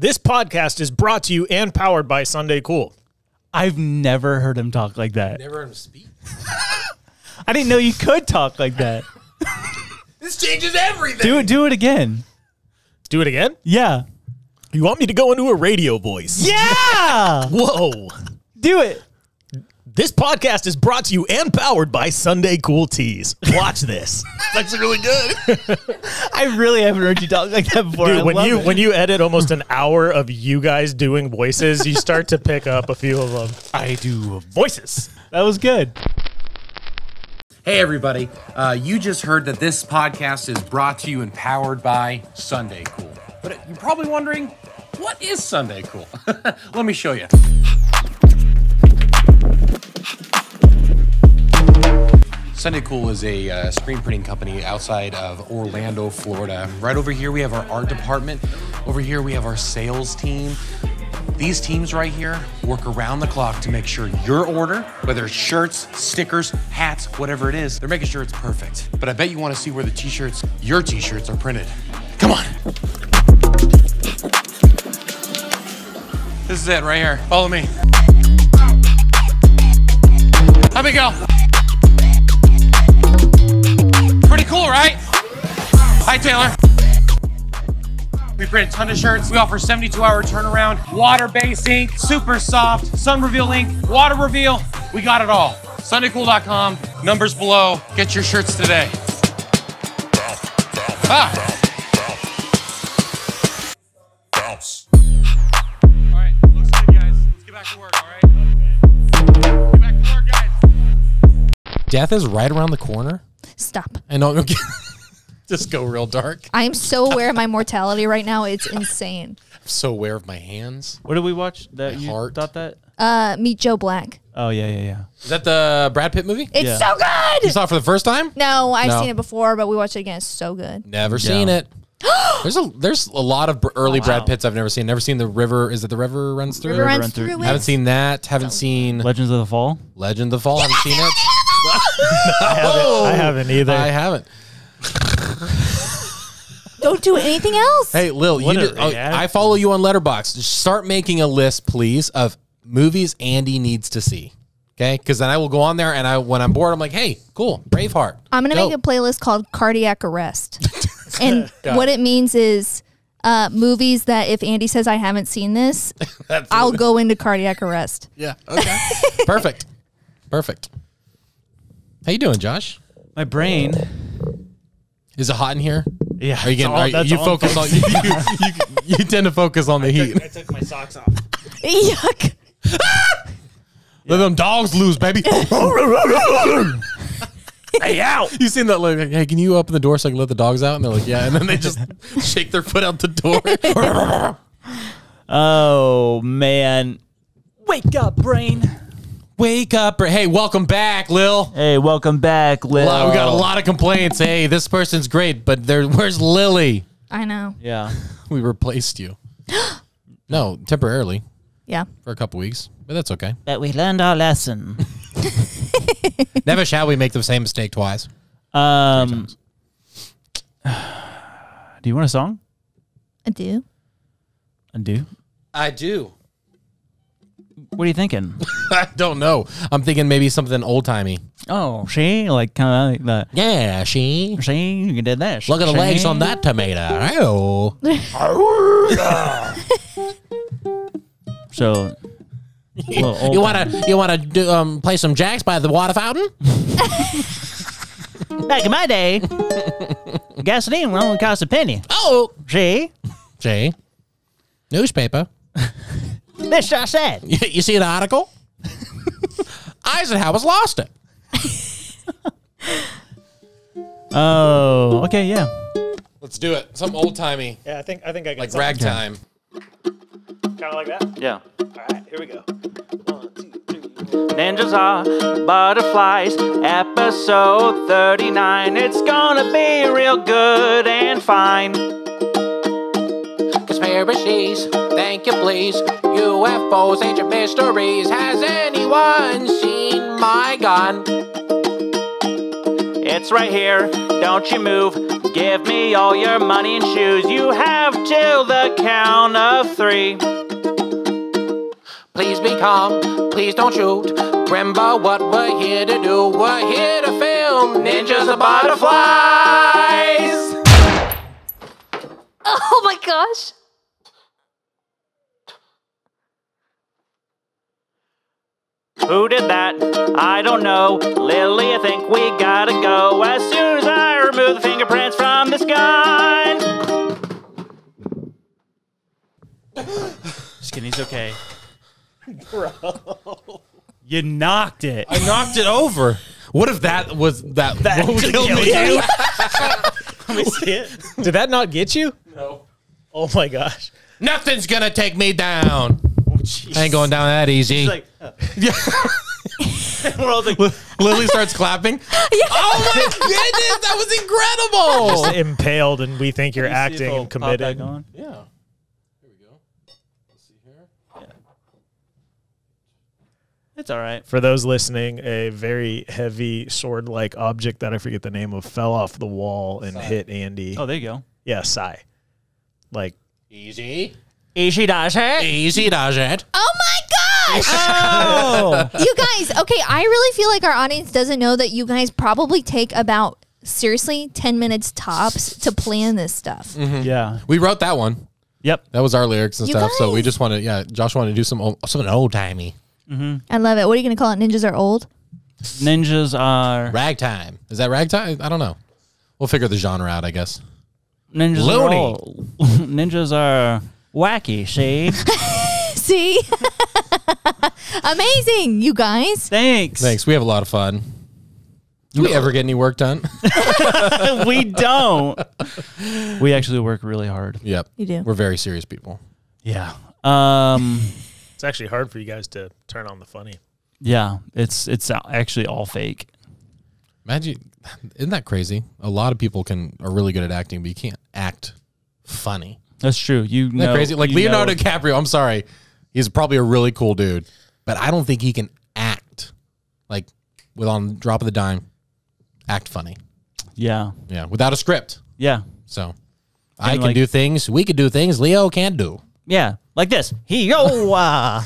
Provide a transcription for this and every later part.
This podcast is brought to you and powered by Sunday Cool. I've never heard him talk like that. Never heard him speak. I didn't know you could talk like that. This changes everything. Do it. Do it again. Do it again? Yeah. You want me to go into a radio voice? Yeah. Whoa. do it. This podcast is brought to you and powered by Sunday Cool Tees. Watch this. That's really good. I really haven't heard you talk like that before. I Dude, when love you it. when you edit almost an hour of you guys doing voices, you start to pick up a few of them. I do. Voices. That was good. hey, everybody. Uh, you just heard that this podcast is brought to you and powered by Sunday Cool. But you're probably wondering, what is Sunday Cool? Let me show you. Sunday Cool is a uh, screen printing company outside of Orlando, Florida. Right over here, we have our art department. Over here, we have our sales team. These teams right here work around the clock to make sure your order, whether it's shirts, stickers, hats, whatever it is, they're making sure it's perfect. But I bet you want to see where the t shirts, your t shirts, are printed. Come on. This is it right here. Follow me. Let me go. Pretty cool, right? Hi, Taylor. We print a ton of shirts. We offer 72 hour turnaround, water based ink, super soft, sun reveal ink, water reveal. We got it all. SundayCool.com, numbers below. Get your shirts today. Ah. All right, looks good, guys. Let's get back to work, all right? Get back to work, guys. Death is right around the corner. Stop. I know. Just go real dark. I'm so aware of my mortality right now. It's insane. I'm so aware of my hands. What did we watch? That My you heart. thought that? Uh, meet Joe Black. Oh yeah, yeah, yeah. Is that the Brad Pitt movie? It's Yeah. so You good. saw it for the first time? No, I've No. seen it before, but we watched it again. It's so good. Never seen it. there's a there's a lot of br- early Oh, Brad wow. Pitts I've never seen. Never seen the River. Is it the River runs through? River runs Through- through it. Haven't seen that. Haven't seen Legends of the Fall. Legend of the Fall. Haven't seen it. I haven't, I haven't either. I haven't. Don't do anything else. Hey, Lil, you What did, a oh, react. I follow you on Letterboxd. Just start making a list, please, of movies Andy needs to see. Okay, because then I will go on there, and I when I'm bored, I'm like, hey, cool, Braveheart. I'm gonna Dope. make a playlist called Cardiac Arrest, and what it means is uh, movies that if Andy says I haven't seen this, I'll go into cardiac arrest. Yeah. Okay. Perfect. Perfect. How you doing, Josh? My brain. Is it hot in here? Yeah. Are you getting? all- Are you, you focus on you, you, you, you tend to focus on the heat. I took my socks off. Yuck. Let them dogs loose, baby. Hey, out! you seen that? Like, hey, can you open the door so I can let the dogs out? And they're like, yeah. And then they just shake their foot out the door. Oh man. Wake up, brain. Wake up! Or hey, welcome back, Lil. Hey, welcome back, Lil. Wow, we got a lot of complaints. Hey, this person's great, but there, where's Lily? I know. Yeah. We replaced you. no, temporarily Yeah. for a couple weeks, but that's okay. But we learned our lesson. Never shall we make the same mistake twice. Um. Do you want a song? I do. I do. I do. What are you thinking? I don't know. I'm thinking maybe something old timey. oh, she like kind of like that. Yeah, she. See, you did that. Look at the legs on that tomato. Oh. So, You wanna you wanna do, um play some jacks by the water fountain? back in my day, gasoline only cost a penny. Oh, See, Jay. Newspaper. This just said. You, you see the article? Eisenhower's lost it. Oh, okay, yeah. Let's do it. Some old timey, Yeah, I think I think I got like ragtime. Kind of like that. Yeah. All right, here we go. One, two, three. Ninjas are butterflies, episode 39. It's gonna be real good and fine. Conspiracies, thank you please. UFOs, ancient mysteries. Has anyone seen my gun? It's right here, don't you move. Give me all your money and shoes. You have till the count of three. Please be calm, please don't shoot. Remember what we're here to do. We're here to film ninjas and butterflies. Oh my gosh. Who did that? I don't know. Lily, I think we gotta go as soon as I remove the fingerprints from this gun. Skinny's okay. Bro. You knocked it. I knocked it over. What if that was that? That what just killed killed me? you. Let me see it. Did that not get you? No. Oh my gosh. Nothing's gonna take me down. I ain't going down that easy. He's like, uh, we're all like, Lily starts clapping. Oh my goodness, that was incredible. Just impaled, and we think you're Let me see if acting and pop committed. Yeah. Here we go. Let's see here. It's all right. For those listening, a very heavy sword-like object that I forget the name of fell off the wall and hit Andy. Oh, there you go. Yeah, Sai. Like Easy. Easy does it. Easy does it. Oh my gosh. Oh. you guys, okay, I really feel like our audience doesn't know that you guys probably take about seriously 10 minutes tops to plan this stuff. Mm-hmm. yeah. We wrote that one. Yep. That was our lyrics and You stuff. So we guys- just wanted, yeah, Josh wanted to do some old, something old timey. Mm-hmm. I love it. What are you going to call it? Ninjas are old? Ninjas are Ragtime. Is that ragtime? I don't know. We'll figure the genre out, I guess. ninjas Loony. are all, ninjas are wacky. See. See? Amazing, you guys. Thanks. Thanks. We have a lot of fun. Do we ever get any work done? we don't. We actually work really hard. yep. You do. We're very serious people. Yeah. Um. it's actually hard for you guys to turn on the funny. Yeah. It's it's actually all fake. Imagine, isn't that crazy? A lot of people can are really good at acting, but you can't act funny. That's true. You Isn't know, that crazy? Like you Leonardo know- DiCaprio. I'm sorry, he's probably a really cool dude, but I don't think he can act like with on drop of the dime, act funny. Yeah. Yeah, without a script. Yeah. So I can like- do things. We can do things Leo can't do. Yeah. Like this. He yo. Uh,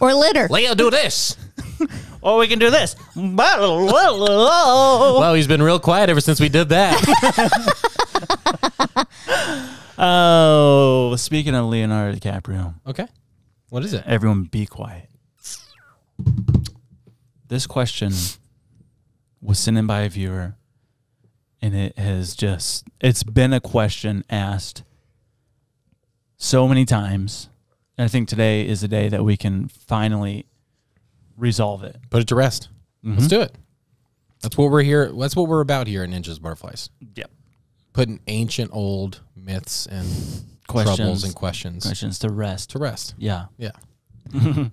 Or litter. Leo, do this. or we can do this. well, he's been real quiet ever since we did that. Oh, speaking of Leonardo DiCaprio, okay, what is it? everyone be quiet. This question was sent in by a viewer, and it has just, it's been a question asked so many times. And I think today is the day that we can finally resolve it. Put it to rest. Let's mm-hmm. do it. That's what we're here. That's what we're about here at Ninjas Butterflies. Yep. Putting ancient old myths and Questions. troubles and questions Questions to rest. to rest. Yeah. Yeah.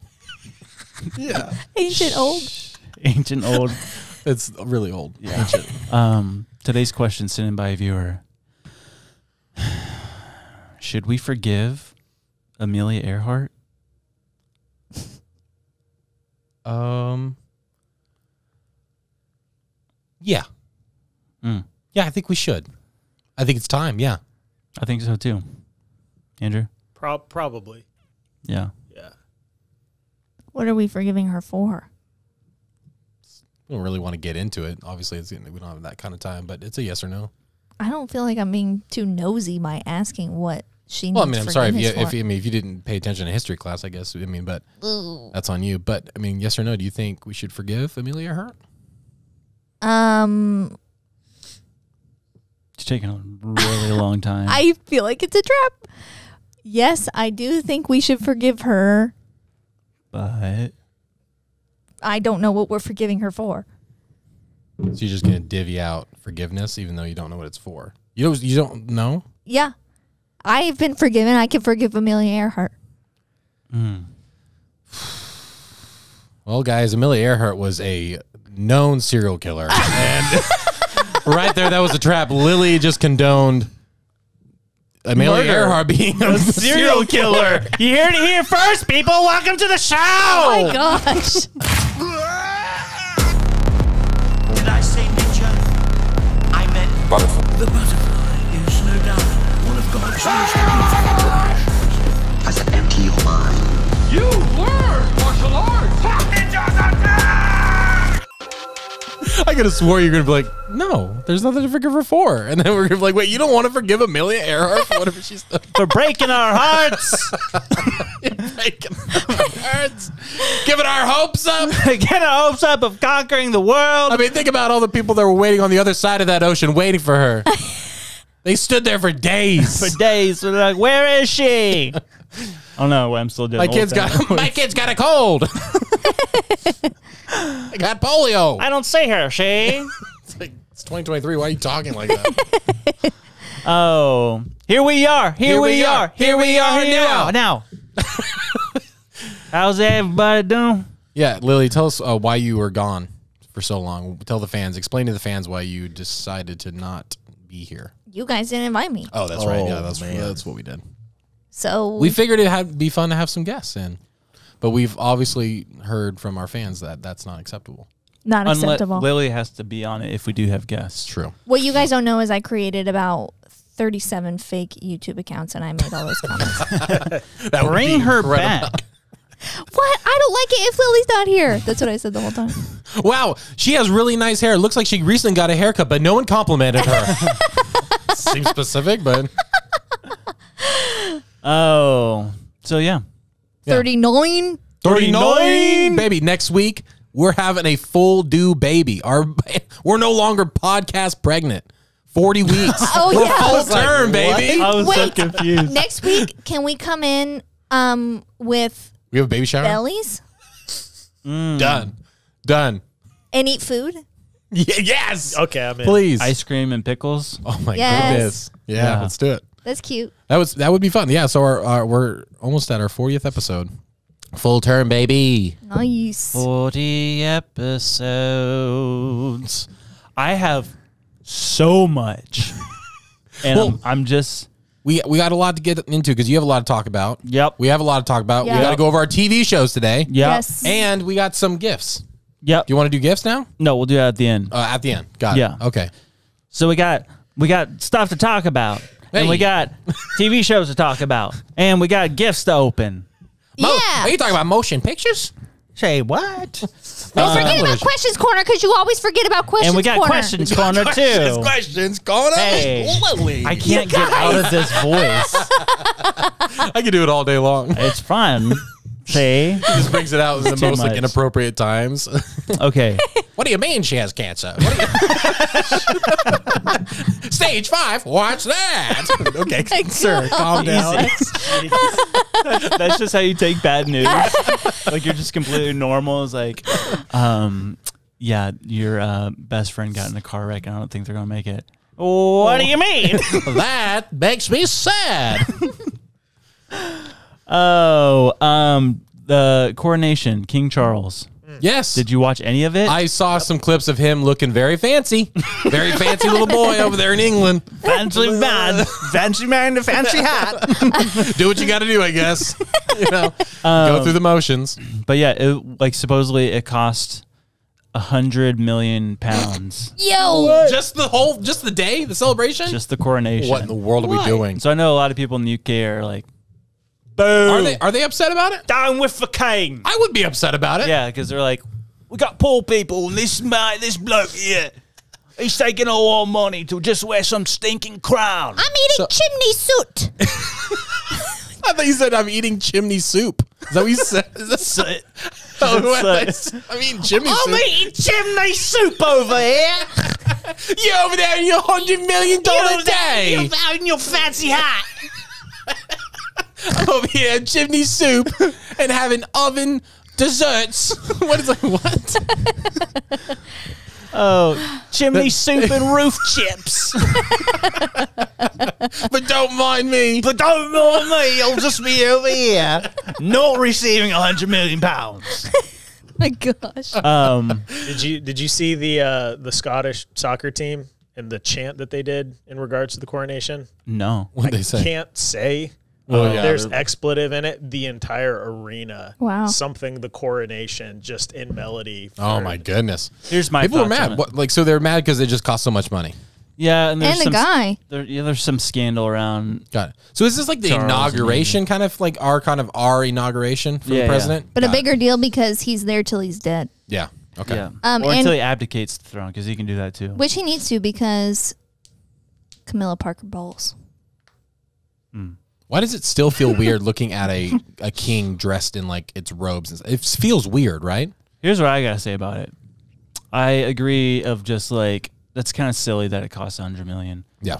Yeah. Ancient old. Ancient old. It's really old. Yeah. Um, today's question sent in by a viewer. Should we forgive Amelia Earhart? Um. Yeah. Mm, Yeah, I think we should. I think it's time. Yeah. I think so too. Andrew? Pro- probably. Yeah. Yeah. What are we forgiving her for? We don't really want to get into it. Obviously, it's, we don't have that kind of time, but it's a yes or no. I don't feel like I'm being too nosy by asking what she needs Well, I mean, I'm sorry if you, forgiveness if I mean if you didn't pay attention to history class, I guess. I mean, but that's on you. But I mean, yes or no? Do you think we should forgive Amelia Earhart? Um, It's taking a really long time. I feel like it's a trap. Yes, I do think we should forgive her. but I don't know what we're forgiving her for. So you're just gonna divvy out forgiveness, even though you don't know what it's for. You don't. You don't know. Yeah, I've been forgiven. I can forgive Amelia Earhart. Hmm. Well, guys, Amelia Earhart was a known serial killer, and right there, that was a trap. Lily just condoned Amelia Murder. Earhart being a serial killer. you heard it here first, people. Welcome to the show. Oh my gosh. Did I say ninja? I meant Butterfly. The butterfly is no doubt one of God's most beautiful creations. I said empty your mind. You learn I could have swore you're gonna be like, no, there's nothing to forgive her for, and then we're gonna be like, wait, you don't want to forgive Amelia Earhart for whatever she's done? For breaking our hearts, Breaking our hearts, giving our hopes up. get our hopes up of conquering the world. I mean, think about all the people that were waiting on the other side of that ocean, waiting for her. they stood there for days. for days. We're like, where is she? Oh no, I'm still doing. my kid's got my kid's got a cold. I got polio. I don't see her. She. It's like it's 2023. Why are you talking like that? Oh, here we are. Here, we, are. Here we are now. Now. How's everybody doing? yeah, Lily, tell us uh, why you were gone for so long. Tell the fans. Explain to the fans why you decided to not be here. You guys didn't invite me. Oh, that's right. Yeah, that's that's what we did. So We figured it'd be fun to have some guests in, but we've obviously heard from our fans that that's not acceptable. not Unless acceptable. Lily has to be on it if we do have guests. True. what you guys don't know is I created about 37 fake YouTube accounts and I made all those comments. That would Bring be her incredible. back. what? I don't like it if Lily's not here. That's what I said the whole time. Wow, she has really nice hair. It looks like she recently got a haircut, but no one complimented her. Seems specific, but Oh, so yeah. 39? 39 baby next week we're having a full due baby our we're no longer podcast pregnant 40 weeks Oh, we're yeah. full term baby I was so Wait. confused. Next week, can we come in um with we have a baby shower bellies done done and eat food? Y- yes Okay, I'm in. please Ice cream and pickles. oh my Yes. goodness yeah, Yeah. let's do it That's cute. that was that would be fun yeah so our, our we're almost at our 40th episode full term baby Nice. 40 episodes. I have so much. And Well- I'm, I'm just, we we got a lot to get into because you have a lot to talk about yep. we have a lot to talk about Yeah. we got to go over our tv shows today Yep. Yes. and we got some gifts Yep. do you want to do gifts now No, we'll do that at the end. Uh, at the end. Got Yeah. it. Yeah. Okay. So we got we got stuff to talk about. And we got TV shows to talk about. And we got gifts to open. Mo- yeah. Are you talking about motion pictures? Say what? Don't uh, forget about questions corner because you always forget about questions and we got corner. questions corner too. questions corner. Hey. Lily. I can't get out of this voice. I can do it all day long. It's fun. See? Just brings it out in the Too most like much. inappropriate times. Okay. what do you mean she has cancer? What do you- Stage five. Watch that. okay, sir, calm down. That's just how you take bad news. like you're just completely normal. It's like, um, yeah, your uh, best friend got in a car wreck and I don't think they're gonna make it. What do you mean? that makes me sad. Oh, um, the coronation, King Charles. Yes. Did you watch any of it? I saw some clips of him looking very fancy, very fancy little boy over there in England. fancy man, fancy man in a fancy hat. do what you got to do, I guess. You know, go through the motions. But yeah, it, like supposedly it cost a hundred million pounds Yo. Just the whole, just the day, the celebration. just the coronation. what in the world are we doing? So I know a lot of people in the UK are like, Are they are they upset about it? down with the king. I would be upset about it. Yeah, because they're like, we got poor people, and this mate, this bloke here, he's taking all our money to just wear some stinking crown. I'm eating chimney soot. I thought you said I'm eating chimney soup. Is that what you said? Is that So- oh, It's. I'm eating chimney I'm soup. eating chimney soup over here. You over there in your hundred million dollar day. You're out in your fancy hat. I'm over here chimney soup and having oven desserts. what is like what? Oh, chimney soup and roof chips. But don't mind me. But don't mind me, I'll just be over here, not receiving a hundred million pounds. my gosh. Um, Did you did you see the uh, the Scottish soccer team and the chant that they did in regards to the coronation? no. What they say? Can't say. Well, Uh, yeah, there's they're- expletive in it. The entire arena. Wow. Something the coronation just in melody. Oh for- my goodness. Here's my People are mad. What, like so they're mad because it just cost so much money. Yeah, and there's and the some, guy. There, yeah, there's some scandal around. Got it. So is this like the Charles inauguration, kind of like our kind of our inauguration for Yeah, the yeah. president? But a Got it. bigger deal because he's there till he's dead, Yeah. Okay. Yeah, Um, or and- until he abdicates the throne, because he can do that too. which he needs to because Camilla Parker Bowles. Why does it still feel weird looking at a a king dressed in like its robes? and stuff? It feels weird, right? Here's what I gotta say about it. I agree. Of just like that's kind of silly that it costs a hundred million. Yeah.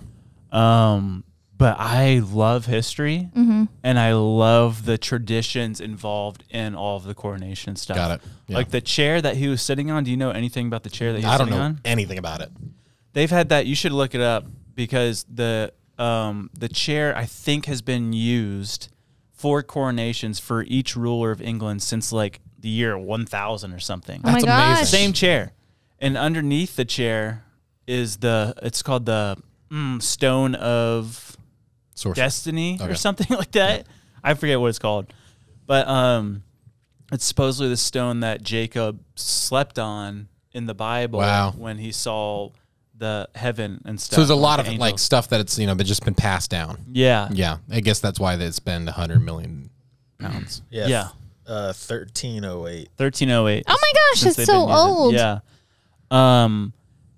Um, but I love history, Mm-hmm. and I love the traditions involved in all of the coronation stuff. Got it. Yeah. Like the chair that he was sitting on. Do you know anything about the chair that he was I don't sitting know on? anything about it. They've had that. You should look it up because the um the chair I think has been used for coronations for each ruler of England since like the year 1000 or something. Oh my That's gosh. amazing. Same chair, and underneath the chair is the it's called the mm, stone of Source. destiny Okay. or something like that. I forget what it's called, but um, it's supposedly the stone that Jacob slept on in the Bible Wow. when he saw the heaven and stuff. So there's a lot the of like stuff that it's you know been just been passed down. yeah, Yeah, I guess that's why they spend a hundred million pounds. Yeah. Yeah. Uh, 1308. 1308. Oh my gosh, it's so been using- old. Yeah. Um,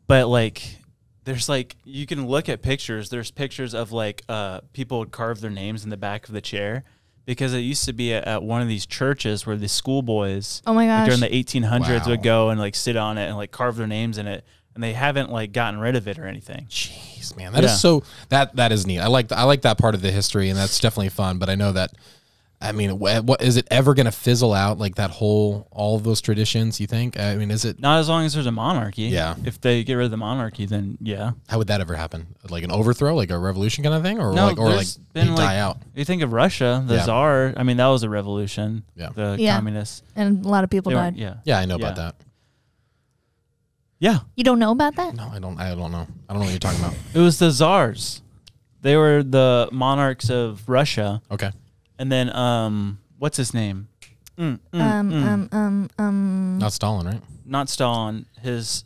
but like, there's like you can look at pictures. There's pictures of like uh people would carve their names in the back of the chair because it used to be at, at one of these churches where the schoolboys Oh my like, gosh. during the 1800s Wow. would go and like sit on it and like carve their names in it, and they haven't like gotten rid of it or anything. Jeez, man, that is Yeah. so that that is neat. I like I like that part of the history, and that's definitely fun. But I know that. I mean, wh- what is it ever going to fizzle out like that whole all of those traditions? You think? I mean, is it? Not as long as there's a monarchy. Yeah. If they get rid of the monarchy, then yeah. How would that ever happen? Like an overthrow, like a revolution kind of thing, or No, like or like there's they been, die out? You think of Russia, the Yeah. Tsar. I mean, that was a revolution. Yeah. The Yeah. communists. and a lot of people They were- died. yeah. Yeah, I know about that. Yeah. You don't know about that? No, I don't. I don't know. I don't know what you're talking about. It was the czars. They were the monarchs of Russia, Okay. and then um, what's his name? Mm, mm, um, mm. um, um, um. Not Stalin, right? Not Stalin. His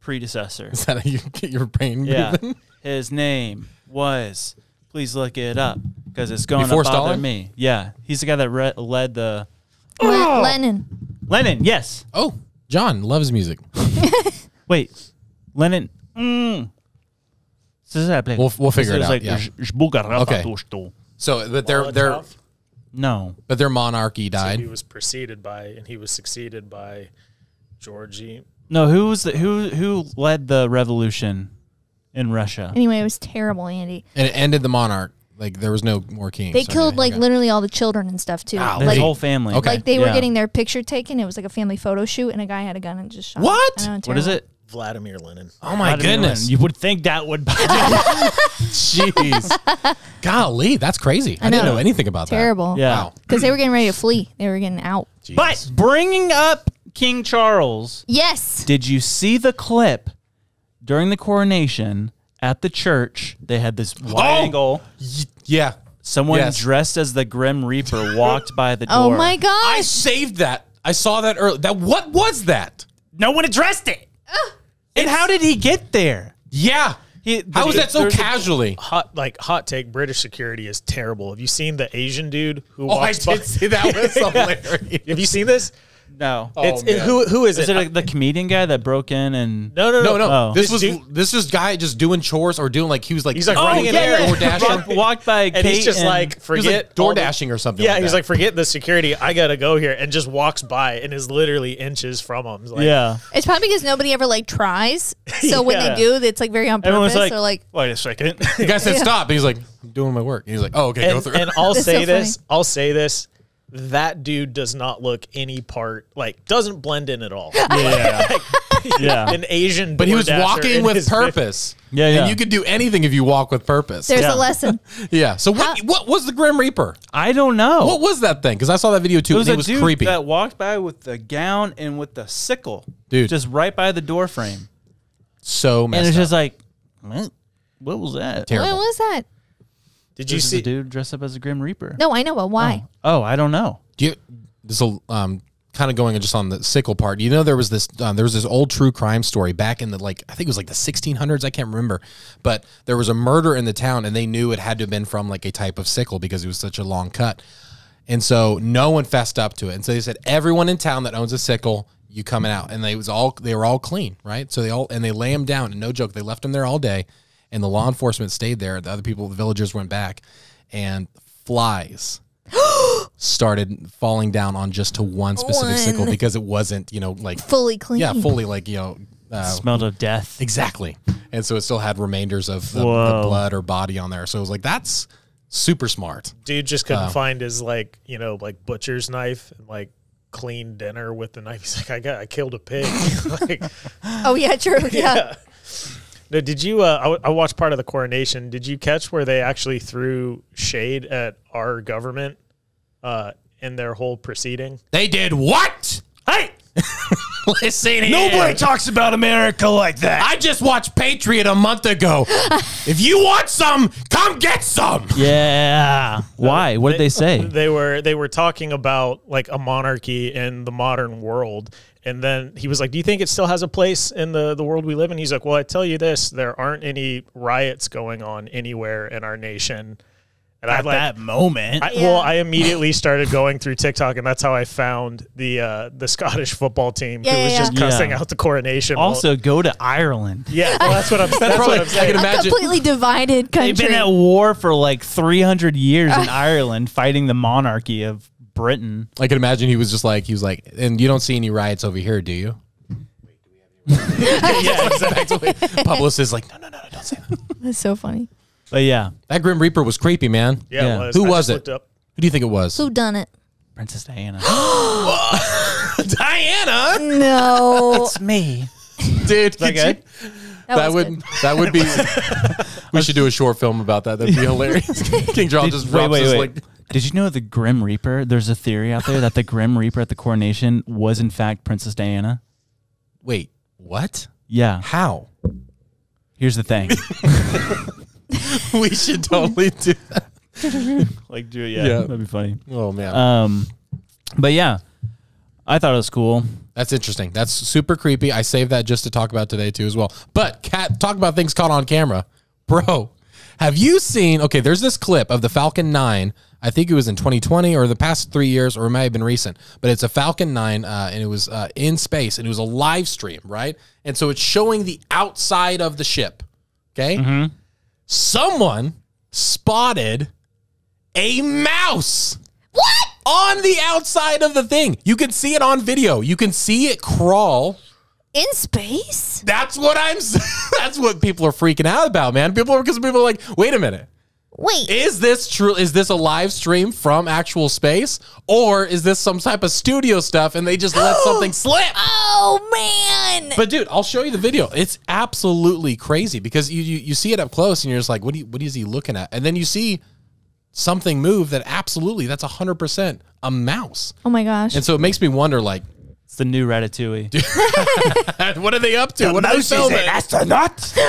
predecessor. Is that how you get your brain yeah. moving? His name was. Please look it up because it's going Before to bother Stalin? me. Yeah, he's the guy that re- led the Le- Lenin. Lenin. Yes. Oh, John loves music. Wait, Lenin. Mm. We'll- we'll figure it out, yeah. Okay. Okay. So, but their their Molotov No. but their monarchy said died. He was preceded by, and he was succeeded by Georgie. No, who was the who who led the revolution in Russia? Anyway, it was terrible, Andy. and it ended the monarch. Like there was no more kings. They Okay, killed like okay. literally all the children and stuff too. Wow. His Like, whole family. Okay. like they were Yeah. getting their picture taken. It was like a family photo shoot, and a guy had a gun and just shot. What? Know, What is it? Vladimir Lenin. Oh my Vladimir goodness! Lenin. You would think that would. Jeez, golly, that's crazy. I, didn't know. know anything about that. Terrible. yeah. Wow. Because they were getting ready to flee. They were getting out. that. But bringing up King Charles, Yes. did you see the clip during the coronation at the church? They had this wide Oh! angle. yeah, Someone Yes. dressed as the Grim Reaper walked by the oh door. Oh my gosh. I saved that. I saw that earlier. That what was that? No one addressed it. and how did he get there? Yeah. He, How was that so casually? Hot like hot take. British security is terrible. Have you seen the Asian dude who Oh, I walks by? did see that was hilarious. Have you seen this? No. Oh, it's it, who who is, Is it? it a, the comedian guy that broke in and no, no, no, No, no. Oh. This, This was dude- this was guy just doing chores or doing like he was like He's like Oh, running in yeah, there, yeah. door dashing. Walked, walked by and Kate he's just and- like forget like door dashing or something. Yeah, like he's that. like forget the security. I gotta go here, and just walks by and is literally inches from him. Like, yeah. It's probably because nobody ever like tries. So when Yeah. they do, it's like very on purpose. Everyone's like, They're like, wait a second. the guy said stop. And he's like, I'm doing my work. And he's like, oh okay, go through. and I'll say so this. I'll say this. That dude does not look any part like doesn't blend in at all. yeah. yeah. An Asian, but he was walking with purpose. Yeah, yeah. And you could do anything if you walk with purpose. there's Yeah. a lesson. yeah. So what what was the Grim Reaper? I don't know. What was that thing? Because I saw that video too. it was and a it was dude creepy. that walked by with the gown and with the sickle, Dude. just right by the door frame, so messed and it's up. just like, what, what was that? Terrible. What was that? Did you This is see? a dude dressed up as a Grim Reaper. No, I know, but why? Oh, I don't know. Do you, this will um, kind of going just on the sickle part. You know, there was this um, there was this old true crime story back in the like I think it was like the 1600s. I can't remember, but there was a murder in the town, and they knew it had to have been from like a type of sickle because it was such a long cut. And so no one fessed up to it. And so they said everyone in town that owns a sickle, you coming out. And they was all they were all clean, right? So they all and they lay them down. And no joke, they left them there all day. And the law enforcement stayed there. The other people, the villagers went back, and flies started falling down on just to one specific sickle because it wasn't, you know, like Fully clean. yeah, fully like you know. Uh, Smelled of death. Exactly. And so it still had remainders of the, the blood or body on there. So it was like, that's super smart. Dude just couldn't Oh. find his like you know like butcher's knife and like clean dinner with the knife. He's like, I got I killed a pig. like, Oh yeah, true. Yeah. No, did you? Uh, I, w- I watched part of the coronation. Did you catch where they actually threw shade at our government uh, in their whole proceeding? They did what? Hey, listen here. Nobody talks about America like that. I just watched Patriot a month ago. if you want some, come get some. yeah. Why? What did they say? They were they were talking about like a monarchy in the modern world. And then he was like, "Do you think it still has a place in the, the world we live in?" He's like, "Well, I tell you this: there aren't any riots going on anywhere in our nation." And I At like, that moment. I, well, I immediately started going through TikTok, and that's how I found the uh, the Scottish football team Yeah, who was yeah, just yeah. cussing Yeah. out the coronation. Well, also, go to Ireland. yeah, well, that's what I'm. That's, probably- what I'm I saying. can A completely divided country. They've been at war for like 300 years in Ireland fighting the monarchy of Britain. I can imagine he was just like, he was like, and you don't see any riots over here, do you? yeah, exactly. Publicist is like, no, no, no, no, don't say that. That's so funny. But yeah, That Grim Reaper was creepy, man. Yeah, Yeah. it was. Who I was just it? looked Up. Who do you think it was? Who done it? Princess Diana. Diana, No. it's me. dude. could good? That, That was would good. that would be. we should do a short film about that. That'd be hilarious. King John Did- just wait, drops wait, his wait. like. Did you know the Grim Reaper? There's a theory out there that the Grim Reaper at the coronation was in fact Princess Diana. Wait, what? Yeah. How? Here's the thing. we should totally do that. like, do it. Yeah. that'd be funny. Oh man, Um, but yeah, I thought it was cool. that's interesting. That's super creepy. I saved that just to talk about today too as well. But cat, talk about things caught on camera, bro. Have you seen? Okay, there's this clip of the Falcon 9. I think it was in 2020 or the past three years, or it might have been recent. But it's a Falcon 9, uh, and it was uh, in space, and it was a live stream, right? And so it's showing the outside of the ship. Okay, someone spotted a mouse. What? On the outside of the thing. You can see it on video. You can see it crawl. In space? That's what I'm s- that's what people are freaking out about, man. People are because people are like, "Wait a minute. Wait. Is this true? Is this a live stream from actual space or is this some type of studio stuff and they just let something slip?" oh man. But dude, I'll show you the video. It's absolutely crazy because you, you you see it up close and you're just like, what do you, what is he looking at? And then you see something move that absolutely that's hundred percent a mouse. oh my gosh. And so it makes me wonder, like, It's the new Ratatouille. what are they up to? what are they filming? astronaut.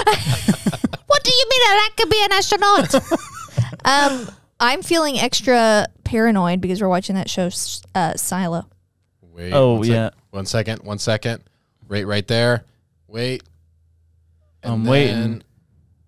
What do you mean that that could be an astronaut? um, I'm feeling extra paranoid because we're watching that show, uh, Silo. Wait. Oh, one sec- yeah. One second. One second. Right, right there. Wait. I'm waiting.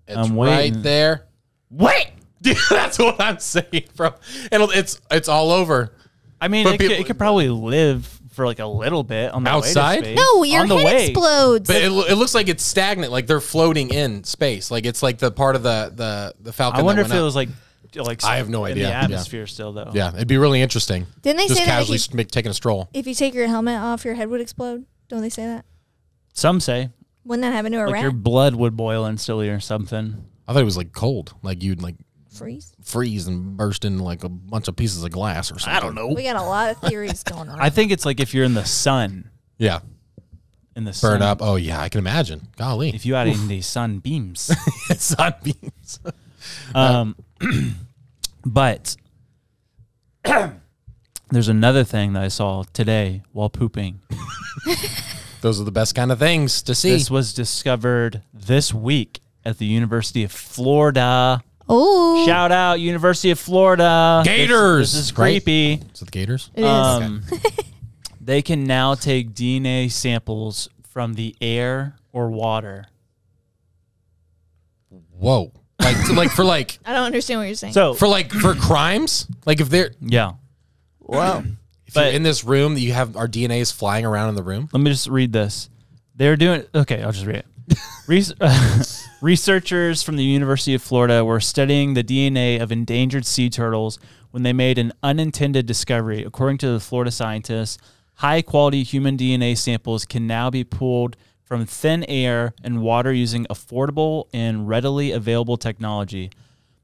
It's I'm right waiting. there. Wait. Dude, that's what I'm saying, bro. And it's it's all over. I mean, But it, could, it could probably live for like a little bit on the Outside? Way to space. No, your on the head way. explodes. But it, it looks like it's stagnant, like they're floating in space. Like it's like the part of the the the Falcon. I wonder that if went it was like like I have no in idea. the Yeah. atmosphere still though. Yeah, it'd be really interesting. Didn't they Just say that if casually you- s- make, taking a stroll. if you take your helmet off, your head would explode? Don't they say that? Some say Wouldn't that happen to a like rat? your blood would boil instantly or something. I thought it was like cold, like you'd like Freeze. freeze and burst into like a bunch of pieces of glass or something. I don't know. We got a lot of theories going on. I think it's like if you're in the sun, Yeah, in the burn sun, up. Oh yeah, I can imagine. Golly, If you had in the sunbeams. sunbeams. Um, but there's another thing that I saw today while pooping. Those are the best kind of things to see. This was discovered this week at the University of Florida. oh, Shout out University of Florida. This- Gators, This, is creepy. Is it the Gators? it is. Um, They can now take DNA samples from the air or water. Whoa. Like so, like for like I don't understand what you're saying. So for like for crimes? Like if they're yeah. Whoa. if you're in this room that you have our DNA is flying around in the room. Let me just read this. They're doing okay. I'll just read it. Res- researchers from the University of Florida were studying the DNA of endangered sea turtles when they made an unintended discovery. According to the Florida scientists, high quality human DNA samples can now be pulled from thin air and water using affordable and readily available technology.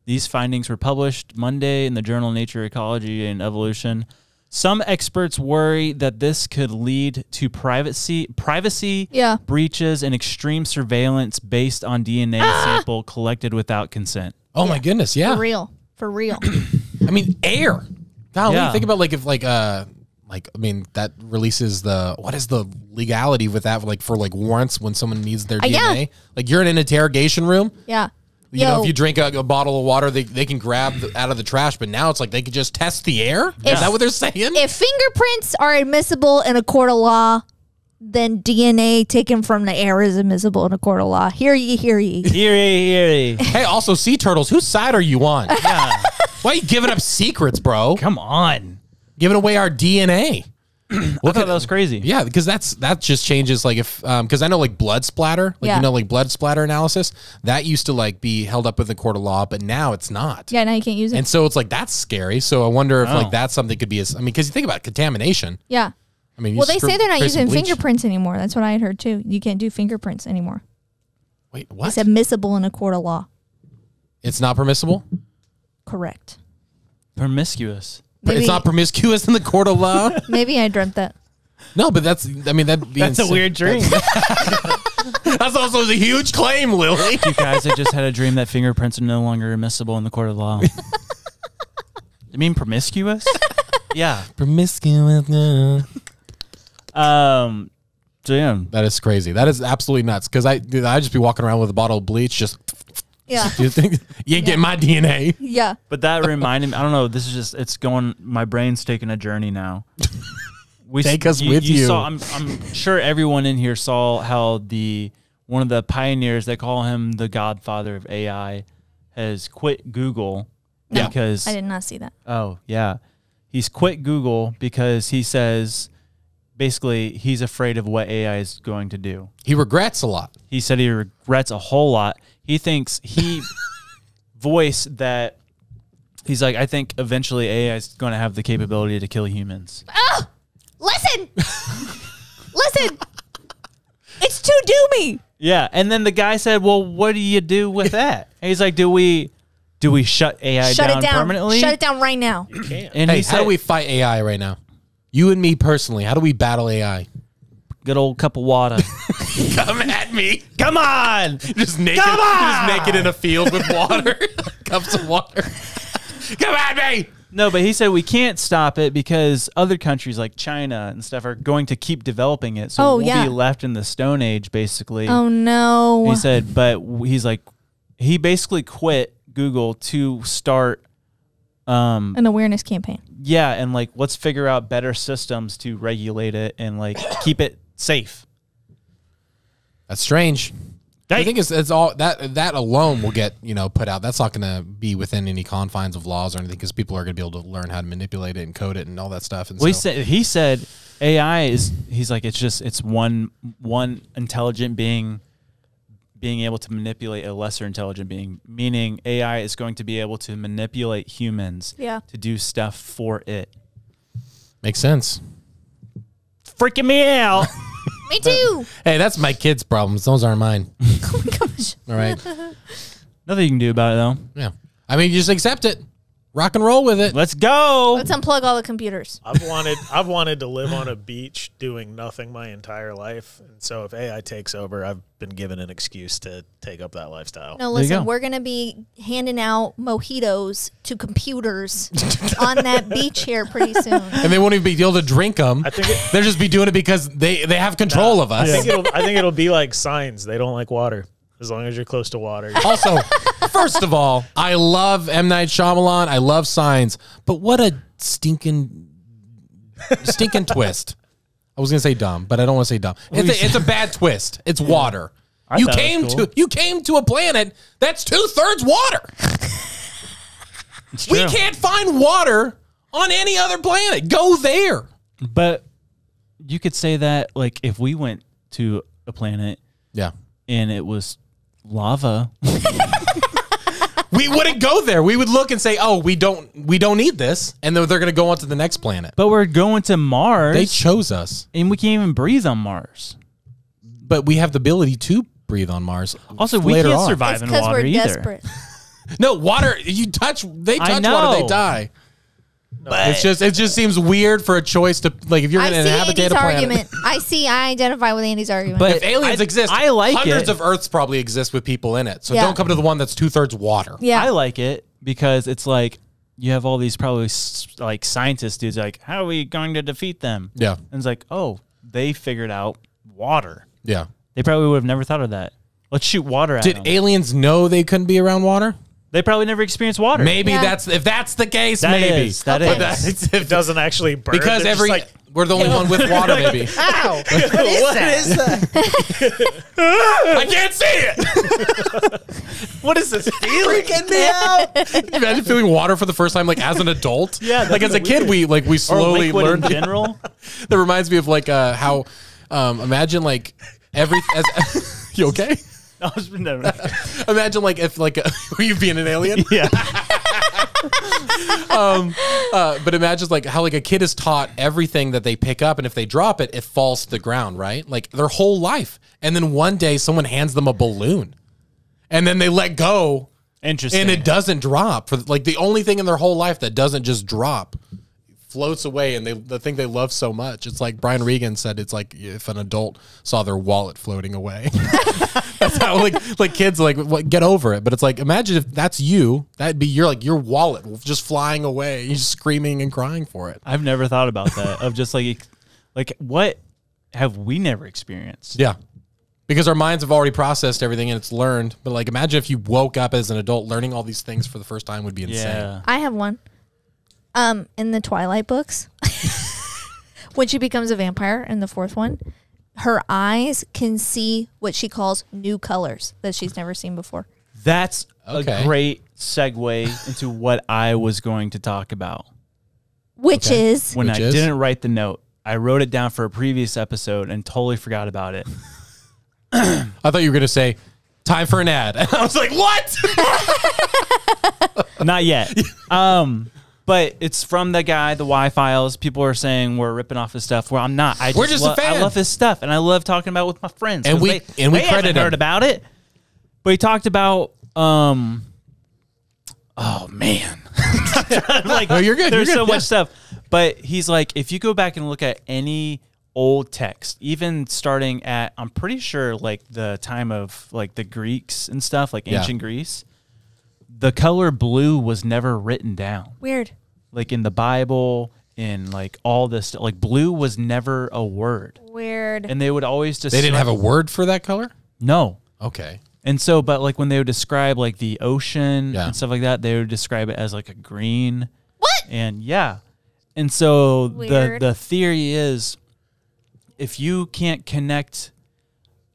These findings were published Monday in the journal Nature Ecology and Evolution. Some experts worry that this could lead to privacy privacy Yeah. breaches and extreme surveillance based on DNA sample collected without consent. Oh my goodness, yeah. For real. For real. I mean, air. Golly, Yeah. think about like if like uh like I mean that releases the what is the legality with that like for like warrants when someone needs their Uh, yeah. DNA? Like you're in an interrogation room. yeah. You Yo, know, if you drink a, a bottle of water, they, they can grab the, out of the trash. But now it's like they could just test the air. Is that what they're saying? if fingerprints are admissible in a court of law, then DNA taken from the air is admissible in a court of law. Hear ye, hear ye. Here, here. hey, also sea turtles, whose side are you on? Yeah. Why are you giving up secrets, bro? Come on. Giving away our DNA. I thought that was crazy. Yeah, because that's that just changes like if um because I know like blood splatter, like Yeah. you know like blood splatter analysis, that used to like be held up in the court of law, but now it's not. Yeah, now you can't use it. And so it's like that's scary. So I wonder if Oh. like that's something could be. As, I mean, because you think about contamination. yeah. I mean, Well, they say they're not using fingerprints anymore. That's what I had heard too. You can't do fingerprints anymore. Wait, what? It's admissible in a court of law. it's not permissible. Correct. Promiscuous. But it's not promiscuous in the court of law. maybe I dreamt that. no, but that's. I mean, that'd be That's a weird dream. That's also a huge claim, Lily. you guys, I just had a dream that fingerprints are no longer admissible in the court of law. you mean promiscuous? yeah. promiscuous. no. Um. So yeah. That is crazy. That is absolutely nuts. Because I, dude, I'd just be walking around with a bottle of bleach. Just Yeah. you think you ain't getting my DNA? yeah. But that reminded me. I don't know. This is just. It's going. My brain's taking a journey now. We Take us with you. you. Saw, I'm, I'm sure everyone in here saw how the one of the pioneers they call him the godfather of AI has quit Google Yeah. because I did not see that. Oh, yeah. He's quit Google because he says basically he's afraid of what AI is going to do. He regrets a lot. He said he regrets a whole lot. He thinks he voiced that he's like, I think eventually AI is going to have the capability to kill humans. Oh, Listen. Listen. It's too doomy. Yeah. And then the guy said, Well, what do you do with that? And he's like, Do we do we shut AI Shut down, it down. permanently? Shut it down right now. You can. And Hey, he how do we fight AI right now? You and me personally, how do we battle AI? good old cup of water. Come at me. Come on. Just naked, Come on! just naked in a field with water, cups of water. Come at me. No, but he said we can't stop it because other countries like China and stuff are going to keep developing it. So Oh, we'll yeah. be left in the Stone Age, basically. Oh no. He said, but he's like, he basically quit Google to start, um, An awareness campaign. yeah, and like let's figure out better systems to regulate it and like keep it safe. That's strange. I think it's, it's all that that alone will get you know put out. That's not going to be within any confines of laws or anything because people are going to be able to learn how to manipulate it and code it and all that stuff. And Well, he said he said AI is he's like it's just it's one one intelligent being being able to manipulate a lesser intelligent being, meaning AI is going to be able to manipulate humans Yeah. to do stuff for it. makes sense. Freaking me out. Me too. Hey, that's my kids' problems. Those aren't mine. oh my gosh. All right. Nothing you can do about it though. Yeah. I mean, you just accept it. Rock and roll with it. Let's go. Let's unplug all the computers. I've wanted I've wanted to live on a beach doing nothing my entire life, and so if AI takes over, I've been given an excuse to take up that lifestyle. No, listen, go. we're gonna be handing out mojitos to computers on that beach here pretty soon. and they won't even be able to drink them. I think it, They'll just be doing it because they, they have control of I us. think it'll I think it'll be like signs. They don't like water as long as you're close to water. Also, first of all, I love M Night Shyamalan. I love Signs, but what a stinking, stinking twist! I was gonna say dumb, but I don't want to say dumb. It's a, it's a bad twist. It's water. I you came cool. to you came to a planet that's two thirds water. We can't find water on any other planet. Go there. But you could say that like if we went to a planet Yeah. and it was lava, We wouldn't go there. We would look and say, "Oh, we don't we don't need this," and then they're going to go on to the next planet. but we're going to Mars They chose us, and we can't even breathe on Mars. but we have the ability to breathe on Mars. Also, we can't on. survive it's in water we're either. desperate. No water. You touch. They touch water. They know. die. it's just it just seems weird for a choice to like if you're I going see to inhabit Andy's a planet. argument. I see. I identify with Andy's argument. But If aliens I- exist, I like hundreds it. of Earths probably exist with people in it. So Yeah. don't come to the one that's two thirds water. yeah, I like it because it's like you have all these probably like scientist dudes like, how are we going to defeat them? Yeah, And it's like, oh, they figured out water. yeah. They probably would have never thought of that. Let's shoot water at Did them. aliens know they couldn't be around water? They probably never experienced water. Maybe Yeah. that's if that's the case. That maybe is, that Okay. is. That's- It doesn't actually burn. because They're just every like, we're the only one with water. Maybe ow, what is that? I can't see it. What is this feeling? Freaking me out. Imagine feeling water for the first time, like as an adult. Yeah, that'd like be as a kid, weird. we like we or slowly liquid learned. in general. that reminds me of like uh, how um, imagine like every as you okay? I was never. Imagine like if like uh, were you being an alien? yeah. Uh, but imagine like how like a kid is taught everything that they pick up, and if they drop it, it falls to the ground, right? Like their whole life, and then one day someone hands them a balloon, and then they let go, Interesting. and it doesn't drop. For like the only thing in their whole life that doesn't just drop floats away, and they the thing they love so much. It's like Brian Regan said. It's like if an adult saw their wallet floating away. that's how like like kids like what, get over it. But it's like imagine if that's you. That'd be your like your wallet just flying away. You're just screaming and crying for it. I've never thought about that. Of just like, like what have we never experienced? Yeah. Because our minds have already processed everything and it's learned. But like imagine if you woke up as an adult learning all these things for the first time would be insane. Yeah. I have one. Um, in the Twilight books, when she becomes a vampire in the fourth one, her eyes can see what she calls new colors that she's never seen before. That's Okay. a great segue into what I was going to talk about. Which Okay. is When Which I is? didn't write the note, I wrote it down for a previous episode and totally forgot about it. I thought you were gonna say, time for an ad. I was like, what? Not yet. Um, but it's from the guy, the Why Files. People are saying we're ripping off his stuff. Well, I'm not. I We're just, just a lo- I love his stuff, and I love talking about it with my friends. And we- they, and we they credit heard about it. But he talked about um. Oh man, like No, you're good, There's you're good, so yeah. much stuff, but he's like, if you go back and look at any old text, even starting at, I'm pretty sure like the time of like the Greeks and stuff, like Yeah. ancient Greece, the color blue was never written down weird. like in the Bible, in like all this, stuff. like blue was never a word, Weird. and they would always just they didn't have a word for that color? no. Okay. And so, but like when they would describe like the ocean Yeah. and stuff like that, they would describe it as like a green. What? And yeah, and so the the theory is, if you can't connect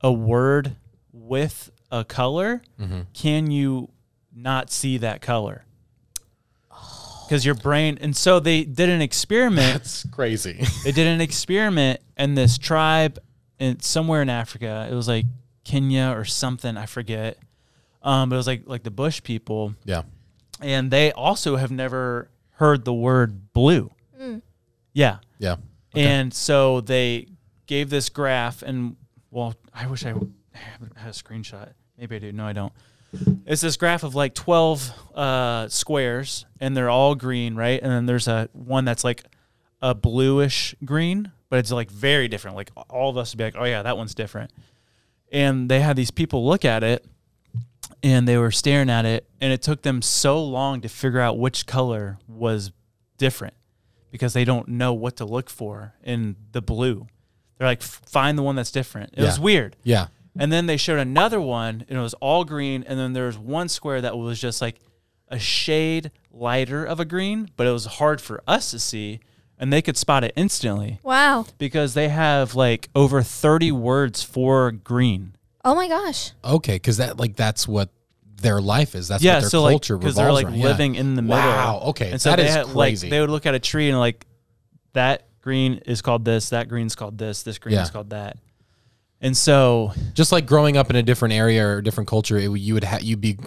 a word with a color, Mm-hmm. can you not see that color? Because your brain, and so they did an experiment That's crazy. they did an experiment in this tribe in somewhere in Africa. It was like Kenya or something, I forget. Um, but it was like like the bush people, yeah. and they also have never heard the word blue. Yeah, Yeah. and so they gave this graph, and well, I wish I had a screenshot. Maybe I do. No, I don't. It's this graph of like twelve uh, squares, and they're all green, right? And then there's a one that's like a bluish green, but it's like very different. Like all of us would be like, "Oh yeah, that one's different." And they had these people look at it, and they were staring at it, and it took them so long to figure out which color was different because they don't know what to look for in the blue. They're like, find the one that's different. It was weird. Yeah. And then they showed another one, and it was all green. And then there was one square that was just like a shade lighter of a green, but it was hard for us to see. and they could spot it instantly Wow. because they have like over 30 words for green. Oh my gosh. Okay, because that like that's what their life is. That's yeah, what their so culture like because revolves they're like around. Yeah. living in the middle. Wow, okay, and so that they is had, crazy. Like, they would look at a tree and like that green is called this, that green's called this, this green Yeah. is called that, and so Just like growing up in a different area or a different culture, it, you would ha- you'd be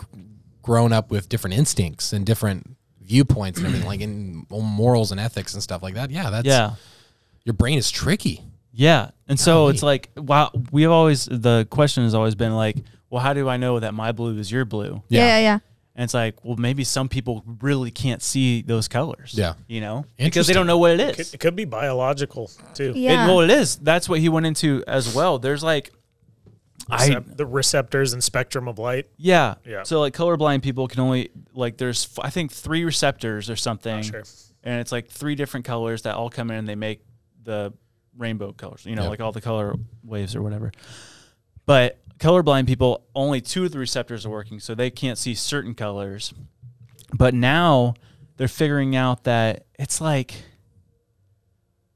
grown up with different instincts and different viewpoints and everything, like in morals and ethics and stuff like that. Yeah, that's yeah, Your brain is tricky. yeah, and so Golly. it's like wow, we've always the question has always been like, well, how do I know that my blue is your blue? Yeah, yeah, yeah. And it's like, well, maybe some people really can't see those colors. Yeah. you know, because they don't know what it is. Could, it could be biological too. Yeah. It, well, it is. That's what he went into as well. There's like, I the receptors and spectrum of light. yeah. Yeah. So like colorblind people can only like there's f- I think three receptors or something, sure. and it's like three different colors that all come in and they make the rainbow colors. You know, Yeah. like all the color waves or whatever. But colorblind people only two of the receptors are working, so they can't see certain colors. But now they're figuring out that it's like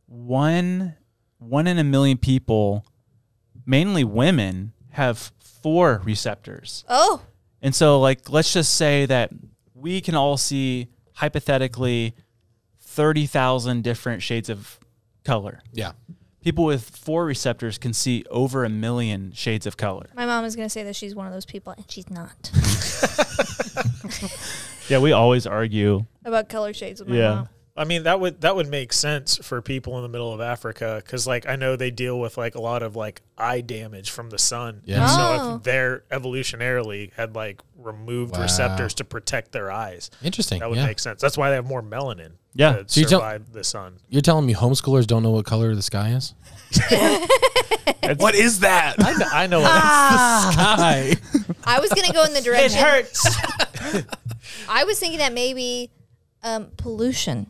one one in a million people, mainly women, have four receptors. Oh. And so, like, let's just say that we can all see hypothetically 30,000 different shades of color. Yeah. People with four receptors can see over a million shades of color. My mom is gonna say that she's one of those people, and she's not. Yeah, we always argue. About color shades with my Yeah. mom. I mean that would that would make sense for people in the middle of Africa because like I know they deal with like a lot of like eye damage from the sun. Yeah. Oh. So if they're evolutionarily had like removed Wow. receptors to protect their eyes, Interesting. that would yeah. make sense. That's why they have more melanin. Yeah. To So you tell- survive the sun. You're telling me homeschoolers don't know what color the sky is? what is that? I know. I know Sky. I was gonna go in the direction. It hurts. I was thinking that maybe um, pollution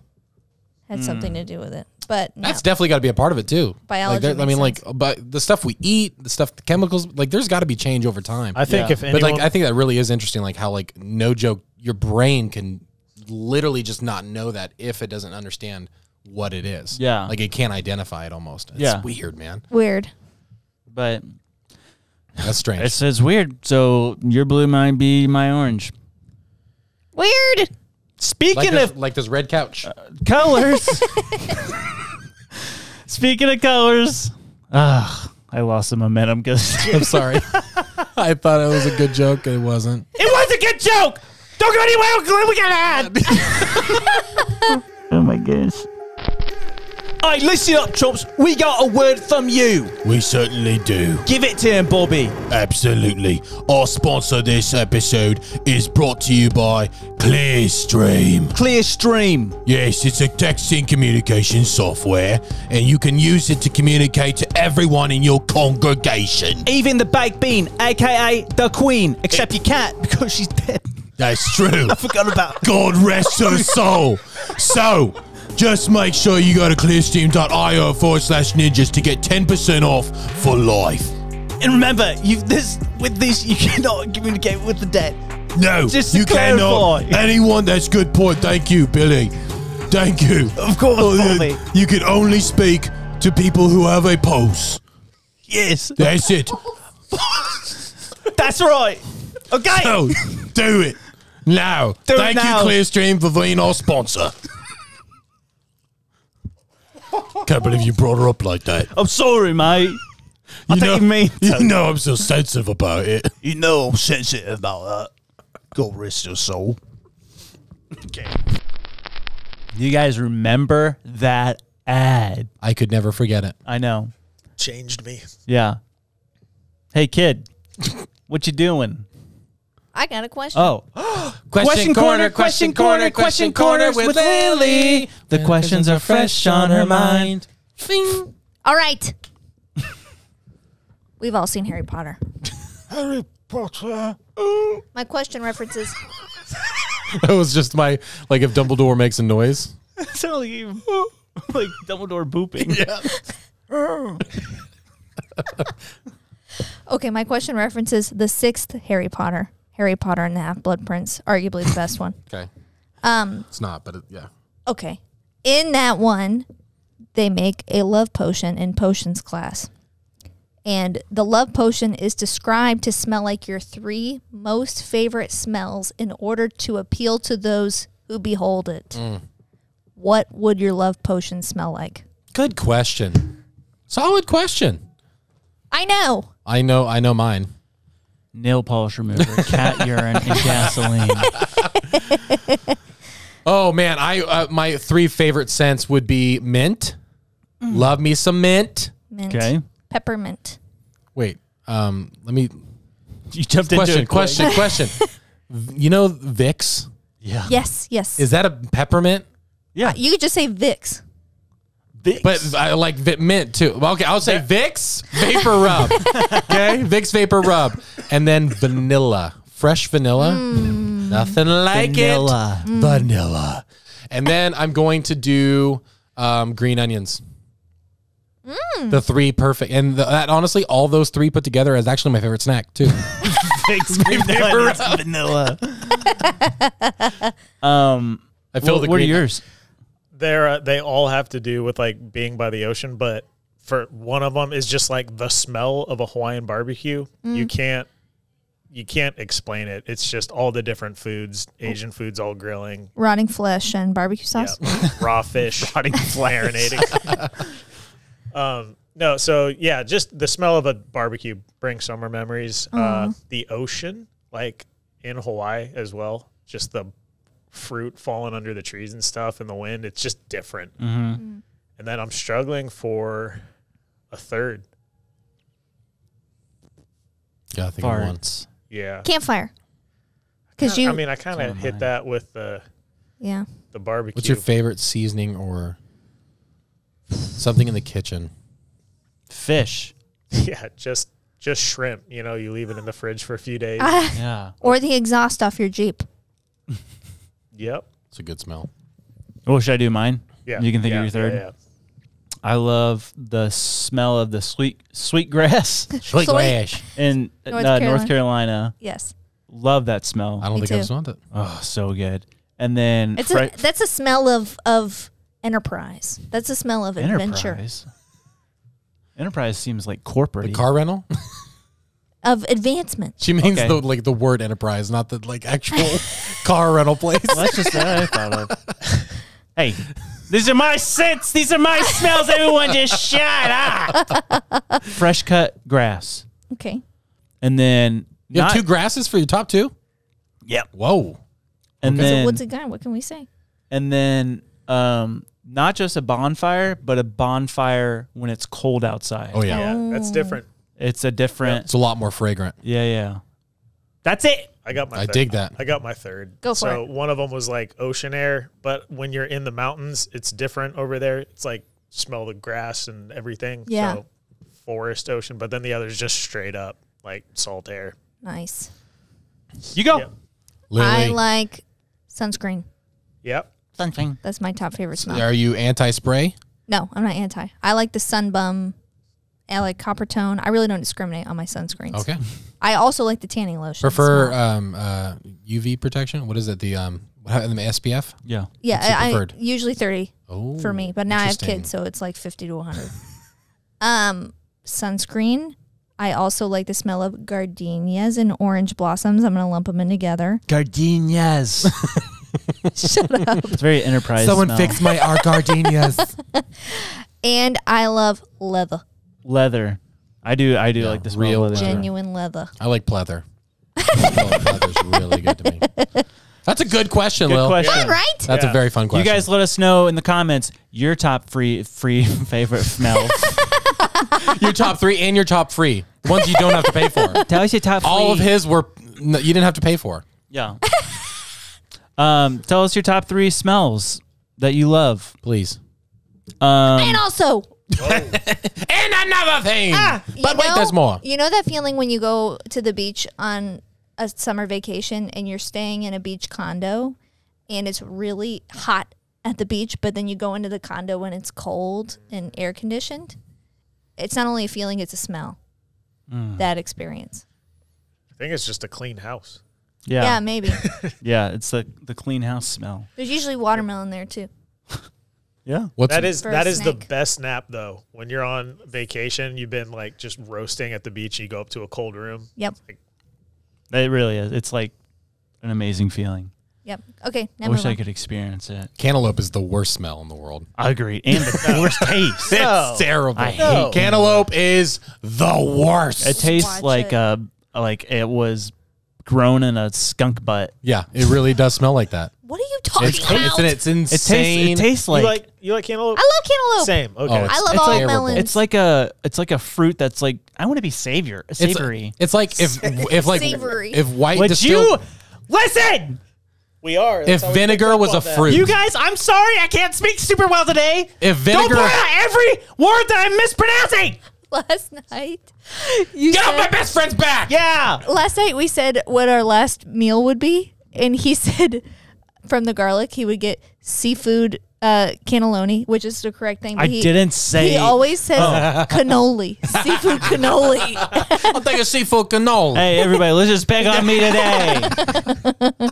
had something to mm. do with it, but no. That's definitely got to be a part of it too. Biology Like, there- I makes mean, like, but the stuff we eat, the stuff, the chemicals, like, there's got to be change over time. I think Yeah. if but like, I think that really is interesting. Like how, like, no joke, your brain can literally just not know that if it doesn't understand what it is. Yeah. like it can't identify it almost. It's Yeah. weird, man. weird. But That's strange. it's, it's weird. So your blue might be my orange. Weird. Speaking like, of this, like this red couch. colors. Speaking of colors, ah, I lost some momentum because I'm sorry. I thought it was a good joke. It wasn't. it was a good joke. Don't go anywhere. We got ad. oh my gosh. Hey, listen up, Chumps. We got a word from you. We certainly do. Give it to him, Bobby. Absolutely. Our sponsor this episode is brought to you by Clearstream. Clearstream. Yes, it's a texting communication software, and you can use it to communicate to everyone in your congregation. Even the baked bean, aka the queen, except you can't because she's dead. That's true. I forgot about. God rest her soul. So, just make sure you go to clearstream.io forward slash ninjas to get 10% off for life. And remember, you this with this you cannot communicate with the dead. No, Just you cannot. Anyone, that's good point. Thank you, Billy. Thank you. Of course, Oh, You can only speak to people who have a pulse. Yes, That's it. that's right. Okay. So, do it now. Do it Thank now. you, Clearstream, for being our sponsor. Can't believe you brought her up like that. I'm sorry, mate. I You think know, you mean you know I'm so sensitive about it. You know I'm sensitive about that. Go rest your soul. Okay. You guys remember that ad? I could never forget it. I know. changed me. Yeah. Hey, kid, what you doing? I got a question. Oh, question corner, question corner, question corner with Lily. The questions are fresh on her mind. All right. We've all seen Harry Potter. Harry Potter. My question references That was just my like if Dumbledore makes a noise. so like, like Dumbledore booping. Yeah. okay, my question references the sixth Harry Potter. Harry Potter and the Half Blood Prince, arguably the best one. Okay, Um, it's not, but it, yeah. okay. In that one, they make a love potion in potions class. And the love potion is described to smell like your three most favorite smells in order to appeal to those who behold it. Mm. What would your love potion smell like? Good question. Solid question. I know. I know. I know mine. Nail polish remover, cat urine, and gasoline. Oh man, I uh, my three favorite scents would be mint. Love me some mint. Mint. Okay. Peppermint. Wait, um, let me You jumped question, into it. quick. question, question. You know Vicks? Yeah. Yes, yes. Is that a peppermint? Yeah. you could just say Vicks. Vicks. But I like Vi- mint too. Okay, I'll say Vicks VapoRub. okay, Vicks VapoRub, and then vanilla, fresh vanilla. Nothing like Vanilla. it. Vanilla. And then I'm going to do um, green onions. The three perfect, and the, that honestly, all those three put together is actually my favorite snack too. Vicks vanilla. vanilla. um, I feel what, the what are yours? They're uh, they all have to do with like being by the ocean, but for one of them is just like the smell of a Hawaiian barbecue. You can't you can't explain it. It's just all the different foods, Asian foods, all grilling, Rotting flesh and barbecue sauce. yeah, raw fish, marinating. um, no, so yeah, just the smell of a barbecue brings summer memories. Uh, the ocean, like in Hawaii as well, just the fruit falling under the trees and stuff in the wind. It's just different. Mm-hmm. And then I'm struggling for a third. Yeah, I think of one. Farts. Yeah, Campfire. Because you, I mean, I kind Kinda hit mine. that with the yeah. the barbecue. What's your favorite seasoning or something in the kitchen? Fish. yeah, just just shrimp. You know, you leave it in the fridge for a few days. Ah, Yeah. or the exhaust off your Jeep. yep. It's a good smell. Oh, should I do mine? Yeah. You can think yeah, of your third. Yeah, yeah. I love the smell of the sweet sweet grass Sweet grass. in North uh, Carolina. North Carolina. Yes. Love that smell. I don't Me think I've smelled it. Oh, so good. And then It's fri- a, that's a smell of of enterprise. That's a smell of adventure. Enterprise. Enterprise seems like corporate. The car rental? Of advancement. She means Okay. the like the word enterprise, not the like actual car rental place. That's just what I thought of. Hey, these are my scents. These are my smells. Everyone just shut up. Fresh cut grass. Okay. And then You have two grasses for your top two? Yep. Whoa. And Okay. then What's it got? What can we say? and then um not just a bonfire, but a bonfire when it's cold outside. Oh yeah. Yeah, that's different. It's a different It's a lot more fragrant. Yeah, yeah. That's it. I got my. I third. dig that. I got my third. Go for so it. one of them was like ocean air, but when you're in the mountains, it's different over there. It's like smell the grass and everything. Yeah. So forest, ocean, but then the other's just straight up like salt air. Nice. You go. Yeah. I like sunscreen. Yep. Sunscreen. That's my top favorite smell. are you anti-spray? No, I'm not anti. I like the Sun Bum. I like Coppertone. I really don't discriminate on my sunscreens. Okay. I also like the tanning lotion. Prefer smell. um, uh, UV protection? What is it? The um, what, the SPF? Yeah. yeah, what's your I, I preferred? usually 30 Oh, for me, but now I have interesting. kids, so it's like 50 to 100. um, sunscreen. I also like the smell of gardenias and orange blossoms. I'm gonna lump them in together. Gardenias. Shut up. It's very enterprise. Someone smell. fix my our gardenias. And I love leather, leather. I do. I do Yeah, like the smell real of leather. genuine leather. I like pleather. I feel like pleather's really good to me. That's a good question, Good Lil. question. Right? That's a Yeah. very fun question. You question. guys let us know in the comments your top free free favorite smells. your top three and your top free. The ones you don't have to pay for. Tell us your top. All of three. his were no, you didn't have to pay for. Yeah. um, tell us your top three smells that you love. Please. Um, And also, And another thing. Ah, but wait, know- there's more. You know that feeling when you go to the beach on a summer vacation and you're staying in a beach condo and it's really hot at the beach, but then you go into the condo when it's cold and air conditioned? It's not only a feeling, it's a smell. Mm. That experience. I think it's just a clean house. Yeah, yeah, maybe. yeah. It's the the clean house smell. There's usually watermelon there too. Yeah. What's That is For a that is the best nap though. When you're on vacation, you've been like just roasting at the beach. You go up to a cold room. Yep. Like, It really is. It's like an amazing feeling. Yep. Okay. Now I wish move I could experience it. cantaloupe is the worst smell in the world. I agree. And the worst taste. It's terrible. I hate cantaloupe is the worst. It tastes Watch like it. uh like it was grown in a skunk butt. yeah, it really does smell like that. What are you talking It's, about? it's, it's It insane. tastes. It tastes You like, like you like cantaloupe? I love cantaloupe. Same. Okay. Oh, it's- I love it's all terrible. melons. it's like a it's like a fruit that's like I want to be savior It's, savory. it's like if if like Savory. if white Would distilled you listen? we are. if vinegar was a fruit. You guys, I'm sorry, I can't speak super well today. if Don't vinegar point out every word that I'm mispronouncing. last night. You Get off said- my best friend's back. Yeah. last night we said what our last meal would be, and he said from the garlic he would get seafood uh, cannelloni, which is the correct thing. but I he, didn't say- He always says cannoli, seafood cannoli. I'll take a seafood cannoli. Hey, everybody, let's just pick on me today.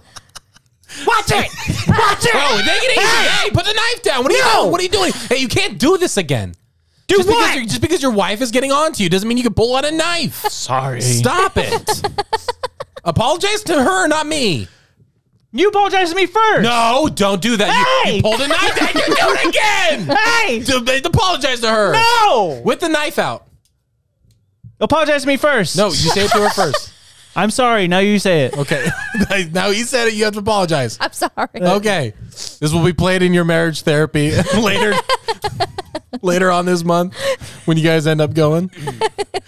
Watch it. Watch it. Bro, take it easy. Hey, put the knife down. What are you doing? What are you doing? Hey, you can't do this again. Do just what? Because just because your wife is getting on to you doesn't mean you can pull out a knife. Sorry. Stop it. Apologize to her, not me. You apologize to me first. No, don't do that. You, Hey! you pulled a knife out. You do it again. Hey. D- apologize to her. No. With the knife out. Apologize to me first. No, you say it to her first. I'm sorry. Now you say it. Okay. now he said it. You have to apologize. I'm sorry. Okay. This will be played in your marriage therapy later. Later on this month when you guys end up going.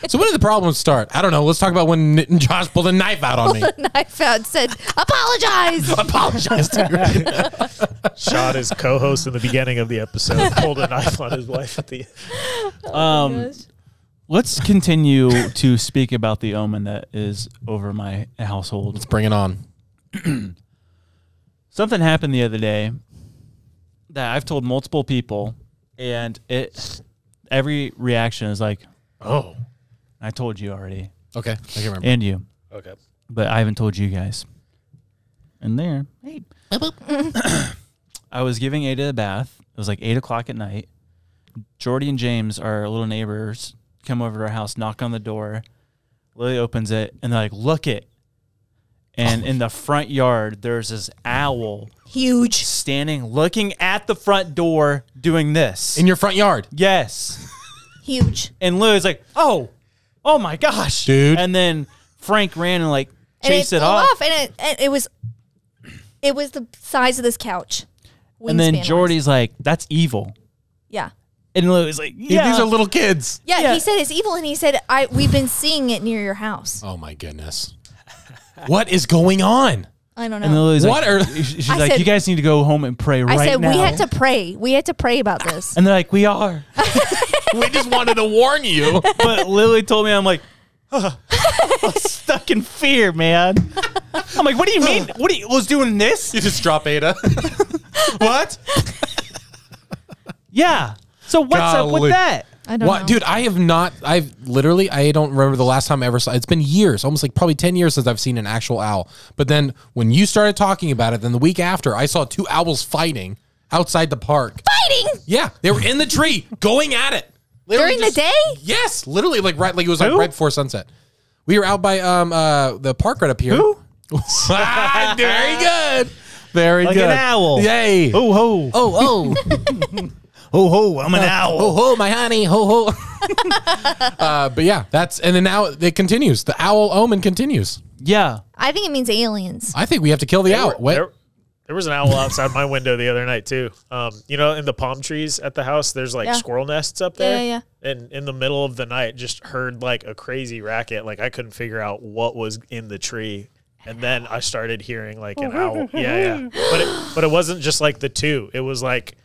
So when did the problems start? I don't know. Let's talk about when Nick and Josh pulled a knife out on me. Knife out said apologize. Apologize to her. Shot his co-host in the beginning of the episode pulled a knife on his wife at the. Um, let's continue to speak about the omen that is over my household. Let's bring it on. Something happened the other day that I've told multiple people, and it every reaction is like, "Oh, I told you already," Okay. I can remember. and you, Okay. but I haven't told you guys. And there, hey, I was giving Ada a bath. It was like eight o'clock at night. Jordy and James, our little neighbors, come over to our house, knock on the door. Lily opens it, and they're like, "Look it!" And in the front yard, there's this owl Huge. standing, looking at the front door, doing this. in your front yard. yes. Huge. And Lou is like, "Oh, oh my gosh, Dude. And then Frank ran and like And chased it it, flew off. off, and it, and it was it was the size of this couch. And then wingspan-wise. Jordy's like, "That's evil." Yeah. And Lou is like, These "Yeah." are little kids. yeah. Yeah. He said it's evil, and he said I we've been seeing it near your house. Oh my goodness. What is going on? I don't know. and Lily's What like, are- she's I like, said- "You guys need to go home and pray I right said now." we had to pray. We had to pray about this. and they're like, "We are." we just wanted to warn you. but Lily told me, I'm like, "Ugh, I'm stuck in fear, man. I'm like, what do you mean? What do you was doing this? You just drop Ada. what? Yeah. So what's up Golly. with that? I don't What, know. dude? I have not. I've literally. I don't remember the last time I ever saw. It's been years, almost like probably ten years since I've seen an actual owl. But then when you started talking about it, then the week after, I saw two owls fighting outside the park. Fighting Yeah, they were in the tree going at it Literally during the day. Yes, literally, like right, like it was like Who? right before sunset. We were out by um uh the park right up here. Who? Ah, Very good. Very Like good. an owl. Yay. Oh ho. Oh, oh. Ho ho. I'm an owl. Ho ho, my honey, ho ho. uh, but yeah, that's and then now it continues. The owl omen continues. Yeah. I think it means aliens. I think we have to kill the owl. Wait, There, there was an owl outside my window the other night too. Um, you know, in the palm trees at the house, there's like Yeah. squirrel nests up Yeah, there. yeah, And in the middle of the night, just heard like a crazy racket. Like I couldn't figure out what was in the tree. And then I started hearing like an owl. Yeah, yeah. But it, but it wasn't just like the two. It was like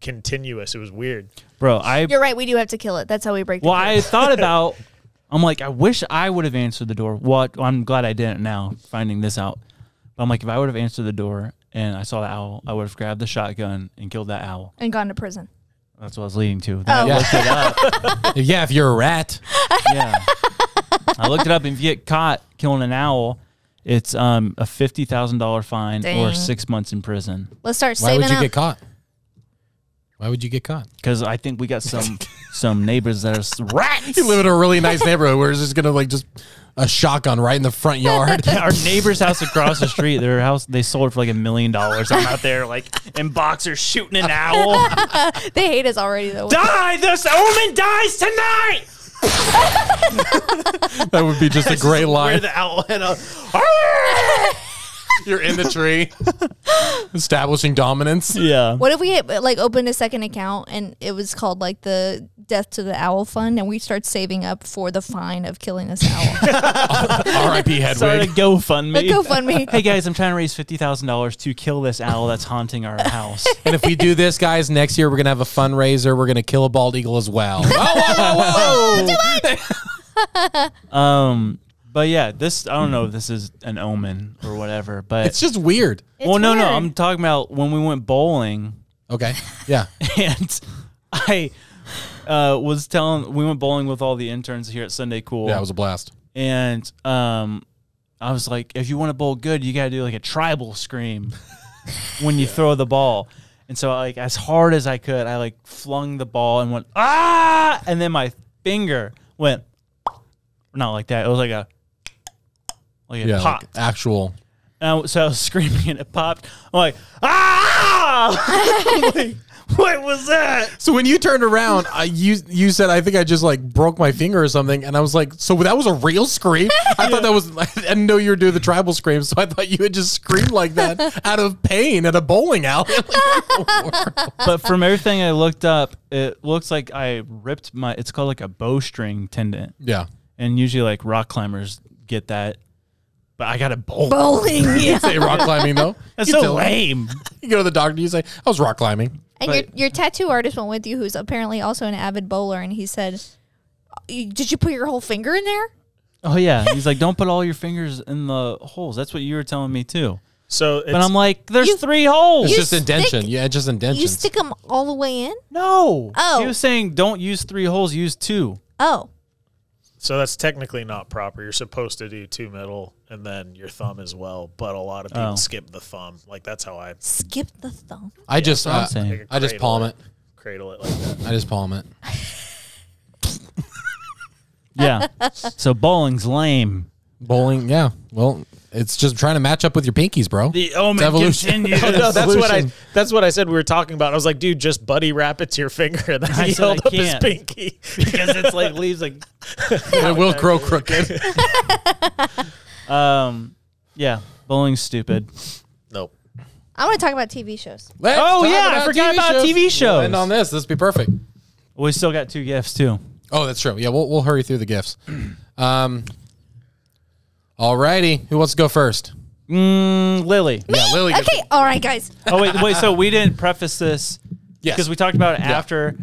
continuous. It was weird. Bro, I You're right. We do have to kill it. That's how we break. The well, I curse. thought about I'm like, I wish I would have answered the door. Well, I'm glad I didn't now, finding this out. But I'm like, if I would have answered the door and I saw the owl, I would have grabbed the shotgun and killed that owl. and gone to prison. That's what I was leading to. Then Oh. I looked it up. yeah, if you're a rat, yeah. I looked it up. and If you get caught killing an owl, it's um, a fifty thousand dollar fine or Dang. six months in prison. Let's start why saving would you up. get caught? Why would you get caught? Because I think we got some some neighbors that are rats. You live in a really nice neighborhood where it's just gonna like just a shotgun right in the front yard. Our neighbor's house across the street, their house they sold for like a million dollars. I'm out there like in boxers shooting an owl. They hate us already though. Die! This omen dies tonight. that would be just a great Where line. the owl head up. You're in the tree, establishing dominance. Yeah. What if we like opened a second account and it was called like the Death to the Owl Fund, and we start saving up for the fine of killing this owl? R.I.P. Start a Hedwig. GoFundMe. GoFundMe. Hey guys, I'm trying to raise fifty thousand dollars to kill this owl that's haunting our house. And if we do this, guys, next year we're gonna have a fundraiser. We're gonna kill a bald eagle as well. whoa, whoa, whoa! Um, but yeah, this I don't know if this is an omen or whatever, but It's just weird. well, no, no. I'm talking about when we went bowling Okay. Yeah. and I uh, was telling we went bowling with all the interns here at Sunday Cool. Yeah, it was a blast. and um, I was like, if you want to bowl good, you got to do like a tribal scream when you throw the ball. And so, like, as hard as I could, I like flung the ball and went ah, and then my finger went not like that. It was like a like it Yeah. popped. Like actual. And so I was screaming and it popped. I'm like ah! Like, what was that? So when you turned around, I you you said I think I just like broke my finger or something, and I was like, so that was a real scream. I thought that was. I didn't know you were doing the tribal scream, so I thought you had just screamed like that out of pain at a bowling alley. but from everything I looked up, it looks like I ripped my. It's called like a bowstring tendon, yeah. and usually like rock climbers get that. But I got a bowl. Bowling, yeah. Say rock climbing though. That's You so lame. You go to the doctor, you say, I was rock climbing. And your your tattoo artist went with you, who's apparently also an avid bowler, and he said, "Did you put your whole finger in there?" Oh yeah, he's like, don't put all your fingers in the holes. That's what you were telling me too. So it's, But I'm like, there's You- three holes. It's You just indention. yeah, it's just indentions. You stick them all the way in. no. Oh. He was saying don't use three holes, use two. Oh, so that's technically not proper. You're supposed to do two middle and then your thumb as well. But a lot of people Oh. skip the thumb. Like that's how I skip the thumb. I just, what I'm uh, saying. like, I just cradle palm it. cradle it like that. I just palm it. Yeah. so bowling's lame. Bowling, yeah. Well, it's just trying to match up with your pinkies, bro. The omen evolution. continues. Oh, no, that's what I. That's what I said. We were talking about. I was like, dude, just buddy wrap it to your finger, and then I he said I up his can't. pinky. because it's like leaves like it will grow crooked. um yeah bowling's stupid nope. I want to talk about TV shows. Let's Oh, yeah, I forgot about TV We'll shows. end on this. This would be perfect. we still got two gifts too Oh, that's true. Yeah, we'll we'll hurry through the gifts. Um, alrighty, who wants to go first? mm, lily Yeah, Lily. Okay, all right, guys. oh wait wait so we didn't preface this Yes. because we talked about it after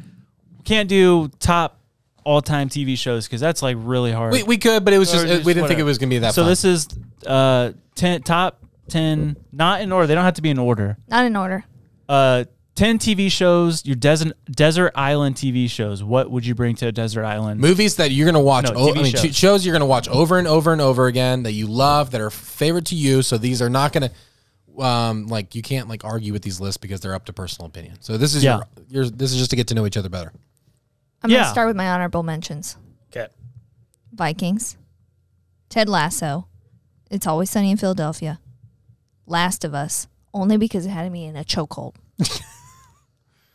we can't do top all-time tv shows because that's like really hard We, we could, but it was just, just we didn't think it was gonna be that. so fun. this is uh 10 top 10 not in order they don't have to be in order Not in order. uh 10 tv shows your desert desert island tv shows what would you bring to a desert island movies that you're gonna watch. No, o- TV I mean, shows. shows. shows you're gonna watch over and over and over again that you love that are favorite to you. So these are not gonna. Um, like you can't like argue with these lists because they're up to personal opinion. So this is Yeah. your, your this is just to get to know each other better. I'm Yeah. gonna start with my honorable mentions: Okay. Vikings, Ted Lasso, It's Always Sunny in Philadelphia, Last of Us, only because it had me in a chokehold.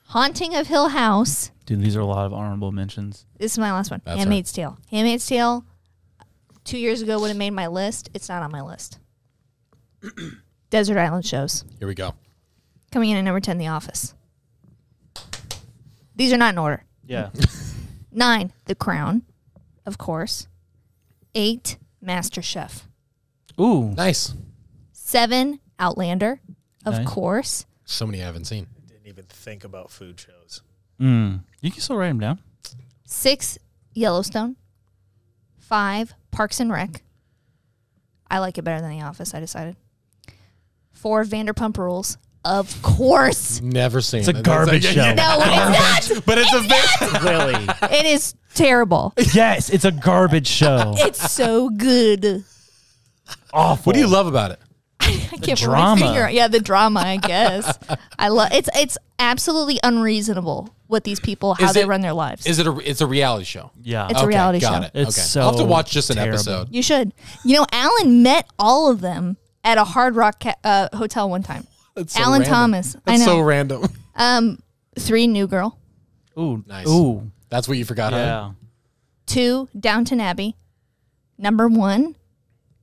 Haunting of Hill House. dude these are a lot of honorable mentions This is my last one. That's Handmaid's Tale. Handmaid's Tale. Two years ago would have made my list. It's not on my list. Desert Island shows. Here we go. Coming in at number 10, The Office. These are not in order. yeah Nine, The Crown, of course. Eight, MasterChef. ooh Nice. Seven, Outlander, of Nice. course. So many I haven't seen. Didn't even think about food shows. Mm. You can still write them down. Six, Yellowstone. Five, Parks and Rec. I like it better than The Office, I decided. Four, Vanderpump Rules. Of course. Never seen. It's a it. garbage like- show. No, it's not. but it's a very Lily. It is terrible. yes, it's a garbage show. It's so good. Awful. What do you love about it? Can't drama. my finger. on- Yeah, the drama. I guess. I love it's. It's absolutely unreasonable what these people how Is they it- run their lives. Is it a? It's a reality show. Yeah. It's a reality got show. it. It's okay. so I'll have to watch just an terrible. episode. you should. You know, Alan met all of them at a Hard Rock ca- uh, hotel one time. That's so Alan random. Thomas. I know. so random. Um, three New Girl, Ooh. Nice. Ooh. That's what you forgot. Huh? Yeah. two Downton Abbey, number one,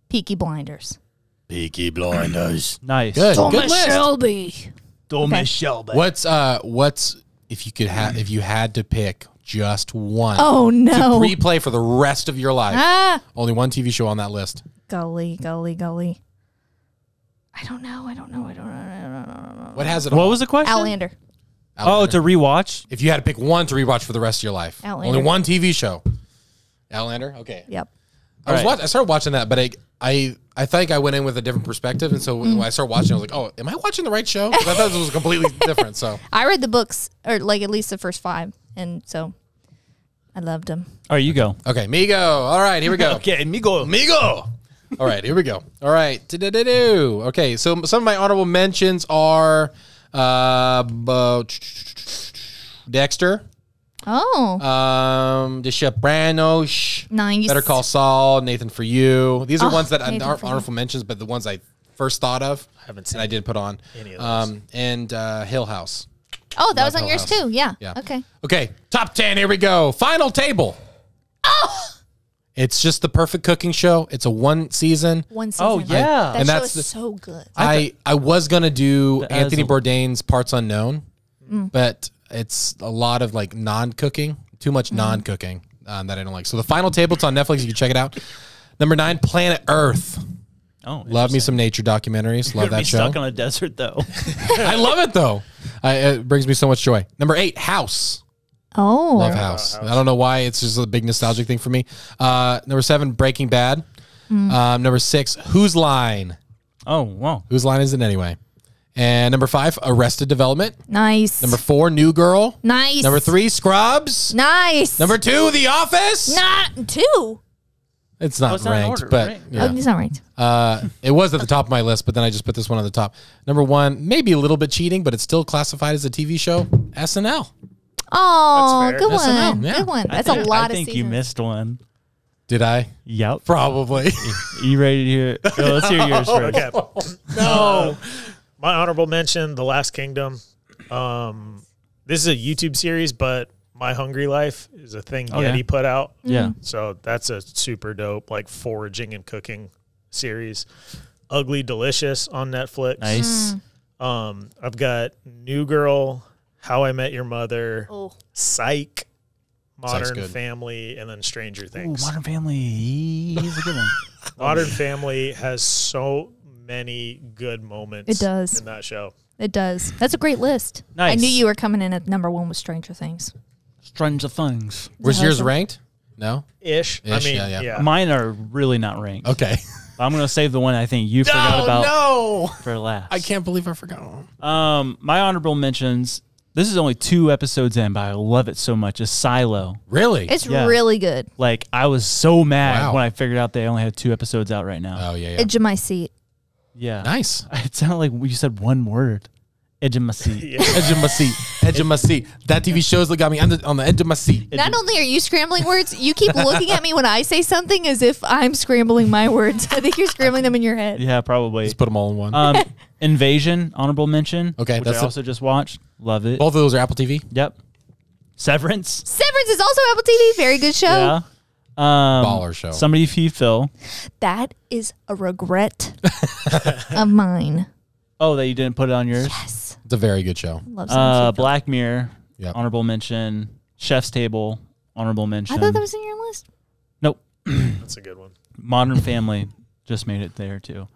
Peaky Blinders. Peaky Blinders. Nice. Good. Good list. Shelby. Thomas Shelby. What's uh? What's if you could have if you had to pick just one Oh to no! replay for the rest of your life? ah, Only one TV show on that list. golly, golly, golly. I don't know. I don't know. I don't know. I don't know. I don't know. What has it? What all? was the question? Outlander. Oh, Outlander. to rewatch? if you had to pick one to rewatch for the rest of your life, Outlander. only one TV show. Outlander. Okay. Yep. I was Right. watch- I started watching that, but I I I think I went in with a different perspective, and so Mm. when I started watching, I was like, "Oh, am I watching the right show?" I thought this was completely different. So I read the books, or like at least the first five, and so I loved them. All right, you go. okay, Migo. All right, here we go. Okay, Migo. Migo. All right, here we go. All right. Do-do-do-do. Okay, so some of my honorable mentions are uh, bu- Dexter, Oh, um, The Sopranos, nice. Better Call Saul, Nathan for You. These are Oh, ones that Nathan aren't for You. honorable mentions, but the ones I first thought of. I haven't and seen I didn't put on. any of those. Um, and uh, Hill House. Oh, that was on Hill yours House. too. Yeah. Yeah. Okay. Okay, top 10. Here we go. Final table. Oh! It's just the perfect cooking show. It's a one season. One season. Oh, yeah. That And show that's is the- so good. I, I was gonna do The Anthony Azel. Bourdain's Parts Unknown, Mm. but it's a lot of like non-cooking, too much Mm. non-cooking um, that I don't like. So the final table, it's on Netflix. You can check it out. Number nine, Planet Earth. Oh, Love me some nature documentaries. Love Gonna be that show. stuck on a desert though. I love it though. I, it brings me so much joy. Number eight, House. Oh. Love House. I don't know why. It's just a big nostalgic thing for me. Uh, number seven, Breaking Bad. Mm. Um, number six, Whose Line? oh, wow. Whose line is it anyway? And number five, Arrested Development. Nice. Number four, New Girl. nice. Number three, Scrubs. Nice. Number two, The Office. not two. It's not Oh, it's not in ranked, order, but right? yeah. Oh, it's not right. Uh, it was at the top of my list, but then I just put this one on the top. Number one, maybe a little bit cheating, but it's still classified as a TV show. SNL. Oh, fair. good Yes and one. yeah. Good one. I That's a think- lot I of think you seasons. missed one. Did I? Yep. Probably. You ready to hear? Oh, let's hear yours first. Okay. no. my honorable mention, The Last Kingdom. Um, this is a YouTube series, but My Hungry Life is a thing Oh, yeah. Put out. Yeah. So that's a super dope, like foraging and cooking series. Ugly Delicious on Netflix. Nice. Um, I've got New Girl, How I Met Your Mother, Oh. Psych, Modern. Family, and then Stranger Ooh, Things. Modern Family. He's a good one. Modern Family has so many good moments. It does. in that show. It does. That's a great list. Nice. I knew you were coming in at number one with Stranger Things. Stranger Things. Was yours Awesome. ranked? No. Ish. I Ish, mean, yeah, yeah. yeah. Mine are really not ranked. Okay. I'm gonna save the one I think you forgot about no. for last. I can't believe I forgot. one. Um, my honorable mentions. This is only two episodes in, but I love it so much. Is Silo. Really? It's Yeah. really good. Like I was so mad Wow. when I figured out they only had two episodes out right now. oh yeah, yeah. Edge of my seat. Yeah, nice. It sounded like you said one word. Edge of my seat. Edge of my seat. Edge of my seat. That TV shows that got me on the, on the edge of my seat. Not only are you scrambling words, you keep looking at me when I say something as if I'm scrambling my words. I think you're scrambling them in your head. Yeah, probably. Just put them all in one. Um, Invasion, honorable mention. Okay, which that's I a- also just watched. Love it. Both of those are Apple TV. Yep. Severance. Severance is also Apple TV. Very good show. Yeah. Um, Baller show. Somebody feed Phil. That is a regret of mine. Oh, that you didn't put it on yours. Yes. It's a very good show. Love Uh, Severance. Black Mirror. Yep. Honorable mention. Chef's Table. Honorable mention. I thought that was in your list. nope. That's a good one. Modern Family just made it there too.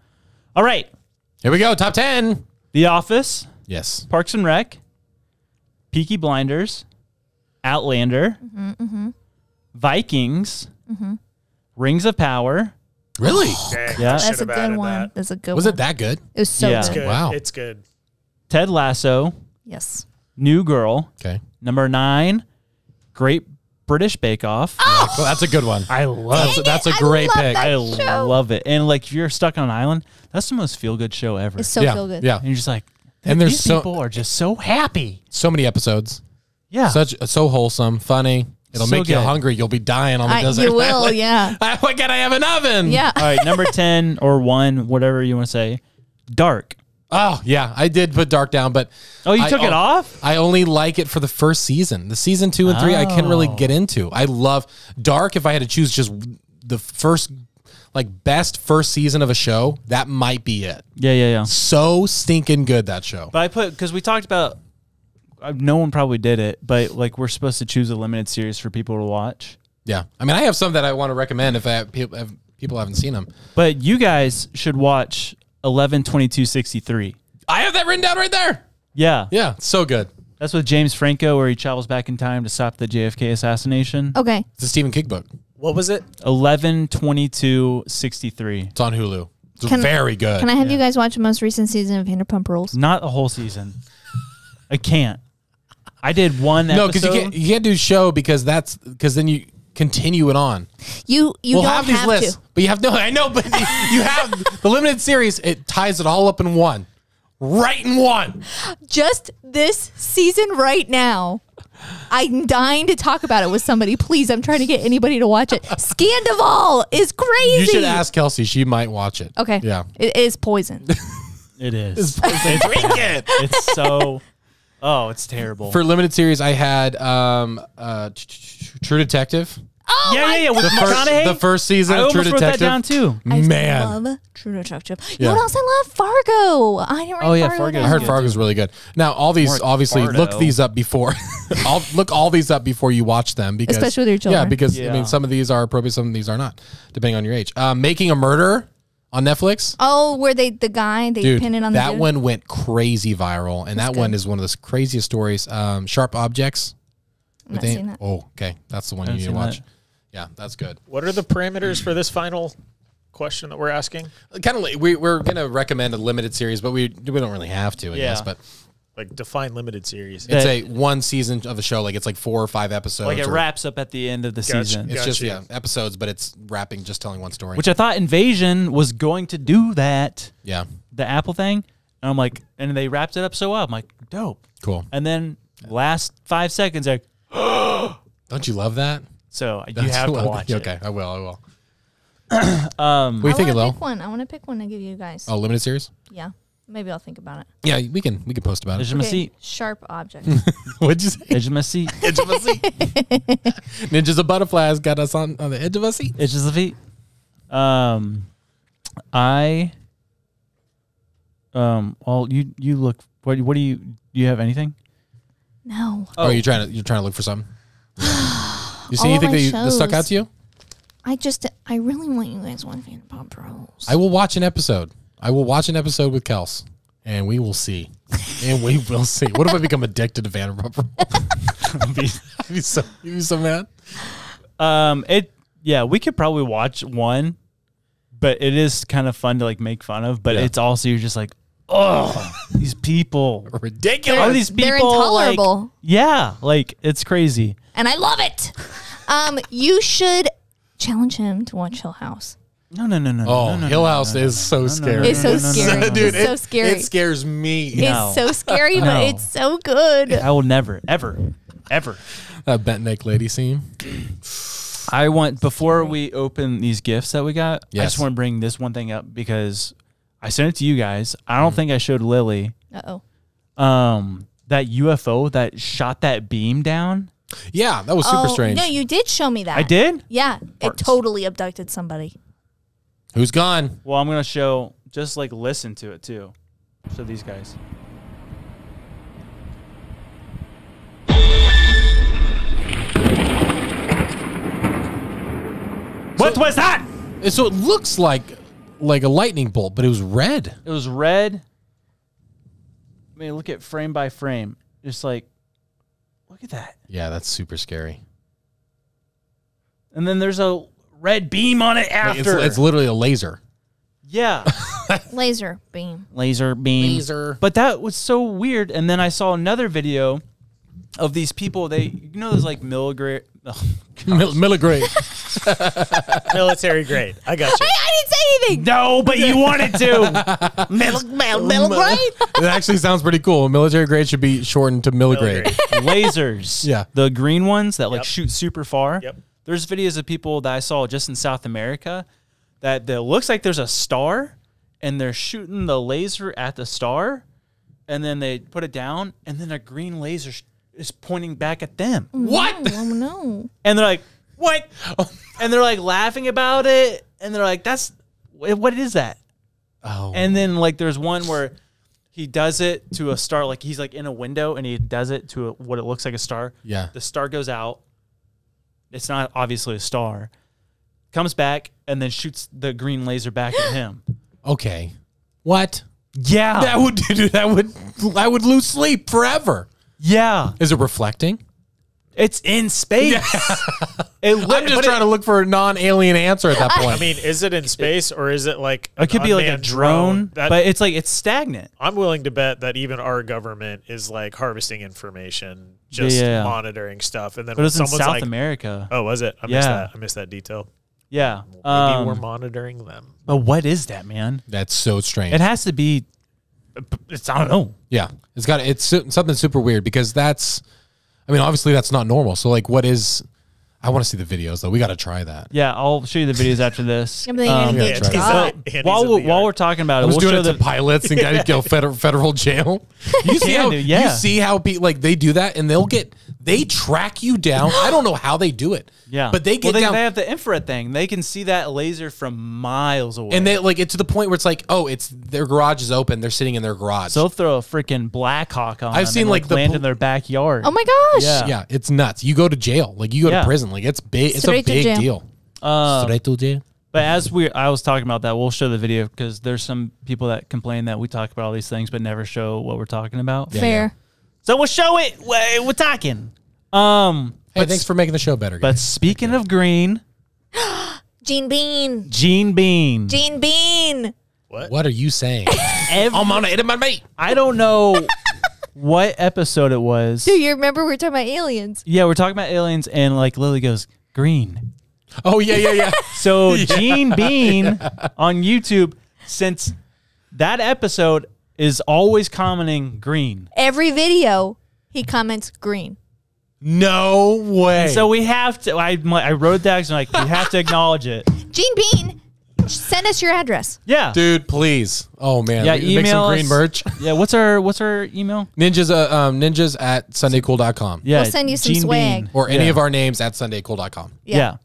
All right. Here we go. Top 10. The Office. Yes. Parks and Rec. Peaky Blinders. Outlander. Mm-hmm, Vikings. Mm-hmm. Rings of Power. Really? Oh, dang, Yeah. I That's a good one. that. That's a good one. Was one. it that good? It was so Yeah. good. Good. Wow. It's good. Ted Lasso. Yes. New Girl. Okay. Number nine. Great British Bake Off. Oh, Well, that's a good one. I love That's, that's a I great love pick. that. I show. love it. And like if you're stuck on an island, that's the most feel good show ever. It's so yeah, feel good. yeah. and you're just like, And there's these so- people are just so happy. So many episodes. Yeah. Such so wholesome, funny. It'll So make you hungry. You'll be dying on the I, desert. you will, island. yeah. Why can't I have an oven? Yeah. All right, number 10 or 1, whatever you want to say. Dark. Oh yeah, I did put Dark down, but Oh, you I- took it oh, off? I only like it for the first season. The season two and three, I can't really Oh. get into. I love Dark. If I had to choose just the first, like best first season of a show, that might be it. Yeah, yeah, yeah. So stinking good that show. But I put because we talked about Uh, no one probably did it, but like we're supposed to choose a limited series for people to watch. Yeah, I mean, I have some that I want to recommend if I have people, if people haven't seen them. But you guys should watch 11 22 63. I have that written down right there. Yeah. Yeah, so good. That's with James Franco where he travels back in time to stop the JFK assassination. Okay. It's a Stephen King book. What was it? 11 22 63. It's on Hulu. It's Can- very good. Can I have you guys watch the most recent season of Vanderpump Rules? Not a whole season. I can't. I did one no, because you can't you can't do show because that's because then you continue it on. You you we'll don't have these have lists, to. but you have no. I know, but you have the limited series. It ties it all up in one, right in one. Just this season right now. I'm dying to talk about it with somebody. Please, I'm trying to get anybody to watch it. Scandoval is crazy. You should ask Kelsey. She might watch it. Okay. Yeah. It is poison. It is. It's wicked. It's so. Oh, it's terrible. For limited series, I had um, uh, True Detective. Oh yeah, my yeah, yeah. With The first, the first season I of True almost wrote that down too. Man, I love True Detective. You Yeah. know what else I love? Fargo. I didn't write Oh, yeah, Fargo. I heard good, Fargo's really good. Now, all these More obviously look these up before. I'll look all these up before you watch them because Especially with your children. Yeah, children. because I mean, some of these are appropriate, some of these are not, depending on your age. Um, Making a Murder on Netflix. Oh, where they the guy they Dude, pin it on the that dude? one went crazy viral, and that good. one is one of the craziest stories. Um, Sharp Objects. I'm not With seeing that. Oh, okay, that's the one you need to watch. that. Yeah, that's good. What are the parameters for this final question that we're asking? Kind of, we we're gonna recommend a limited series, but we we don't really have to, I Yeah. guess. But Like define limited series. it's That- a one season of a show, like it's like four or five episodes. Like it or- wraps up at the end of the Gotcha. season. It's just yeah episodes, but it's wrapping, just telling one story. Which I thought Invasion was going to do that, yeah, the Apple thing. And I'm like, and they wrapped it up so well. I'm like, dope. cool. And then last five seconds, like, Don't you love that? so you Don't have to watch that? it. Okay, I will. I will. Um, What are you I thinking, wanna Lil? one. I want to pick one to give you guys. Oh, limited series. Yeah, maybe I'll think about it. Yeah, we can we can post about Edge it. of my Okay, seat. Sharp object. What'd you say? Edge of my seat. edge of a seat. Ninjas and butterflies got us on, on the edge of a seat. Edge of the feet. Um, I. Um. Well, you you look. What what do you do? You have anything? no, Oh, you're trying to you're trying to look for something. You see All anything my that, you, that stuck out to you? I just I really want you guys Vanderpump Rules. I will watch an episode. I will watch an episode with Kels, and we will see. and we will see. What if I become addicted to Vanderpump Rules? I'd be, I'd be so you'd be so mad. Um. It. Yeah, we could probably watch one, but it is kind of fun to like make fun of. But Yeah. it's also you're just like, oh, these people. Ridiculous. Are these people They're like- intolerable. yeah, like it's crazy. and I love it. Um, you should challenge him to watch Hill House. No, no, no, no. Oh, no, no, Hill House no, no, is so no, no, scary. It's so scary. no, no. Dude, It's so it- scary. It scares me. No. It's so scary, No. but it's so good. I will never, ever, ever. That bent neck lady scene. I want before we open these gifts that we got. Yes. I just want to bring this one thing up because I sent it to you guys. I don't think I showed Lily. Uh oh. Um, that UFO that shot that beam down. Yeah, that was super oh, strange. No, you did show me that. I did. Yeah, it totally abducted somebody. Who's gone? Well, I'm gonna show. Just like listen to it too. So these guys. What was that? So it looks like like a lightning bolt, but it was red. It was red. I mean, look at frame by frame. Just like, look at that. Yeah, that's super scary. And then there's a red beam on it after. It's, it's literally a laser. yeah, Laser beam. laser beam. Laser. But that was so weird. And then I saw another video of these people. They you know there's like milligram. Oh, mil- milligrade. Military grade. I got you. I didn't say anything. No, but you wanted to. Middle, middle, middle grade. it actually sounds pretty cool. Military grade should be shortened to milligrade. lasers. Yeah. The green ones that like Yep. shoot super far. Yep. There's videos of people that I saw just in South America that that looks like there's a star and they're shooting the laser at the star and then they put it down and then a green laser is pointing back at them. Oh, what? Oh no. And they're like, "What?" Oh. and they're like laughing about it and they're like, "That's what is that?" Oh. And then like there's one where he does it to a star, like he's like in a window and he does it to a, what it looks like a star. Yeah. The star goes out. It's not obviously a star. Comes back and then shoots the green laser back at him. Okay. What? Yeah. That would do that would I would lose sleep forever. yeah. Is it reflecting? It's in space. It li- I'm just trying it, to look for a non-alien answer at that point. I mean, is it in space or is it like it could be like a unmanned drone, That, but it's like it's stagnant. I'm willing to bet that even our government is like harvesting information, just Yeah. monitoring stuff, and then But when it's in South like, America. "Oh, was it? I missed Yeah. that. I missed that detail. Yeah. Maybe Um, we're monitoring them." but what is that, man? That's so strange. It has to be. It's I don't know. yeah, it's got it's something super weird because that's. I mean, obviously that's not normal. So like, what is? I want to see the videos though. We got to try that. Yeah, I'll show you the videos after this. I'm thinking Um, yeah, try job. Andy's while we're, while we're talking about I it, was we'll doing show it the to pilots and guys go federal federal jail. You see how do, yeah. you see how people like they do that and they'll get they track you down. I don't know how they do it. yeah, but they get well, they, down they have the infrared thing. They can see that laser from miles away, and they like it to the point where it's like, oh, it's their garage is open. They're sitting in their garage. so they'll throw a freaking Black Hawk on. I've seen, and, like, the land pol- in their backyard. Oh my gosh. Yeah. yeah, it's nuts. You go to jail, like you go Yeah. to prison, like it's big. It's Straight a big jail. deal. Um, Straight to jail. But as we, I was talking about that, we'll show the video because there's some people that complain that we talk about all these things but never show what we're talking about. Fair. So we'll show it. We're we're talking. Um, Hey, but, thanks for making the show better. but speaking of green, Gene Bean. Gene Bean. Gene Bean. what What are you saying? Ev- I'm on it, my mate. I don't know what episode it was. Dude, you remember we were talking about aliens? Yeah, we're talking about aliens, and like Lily goes green. Oh yeah, yeah, yeah. So Gene Bean on YouTube, since that episode is always commenting green. Every video, he comments green. no way. So we have to. I I wrote that down. 'cause I'm like, we have to acknowledge it. Gene Bean, send us your address. Yeah, dude, please. Oh man, Yeah, make some email green us. merch. yeah. What's our What's our email? Ninjas, uh, um, ninjas at sundaycool.com. Yeah, We'll send you some Gene swag. Bean. Or any Yeah. of our names at sundaycool.com. Yeah.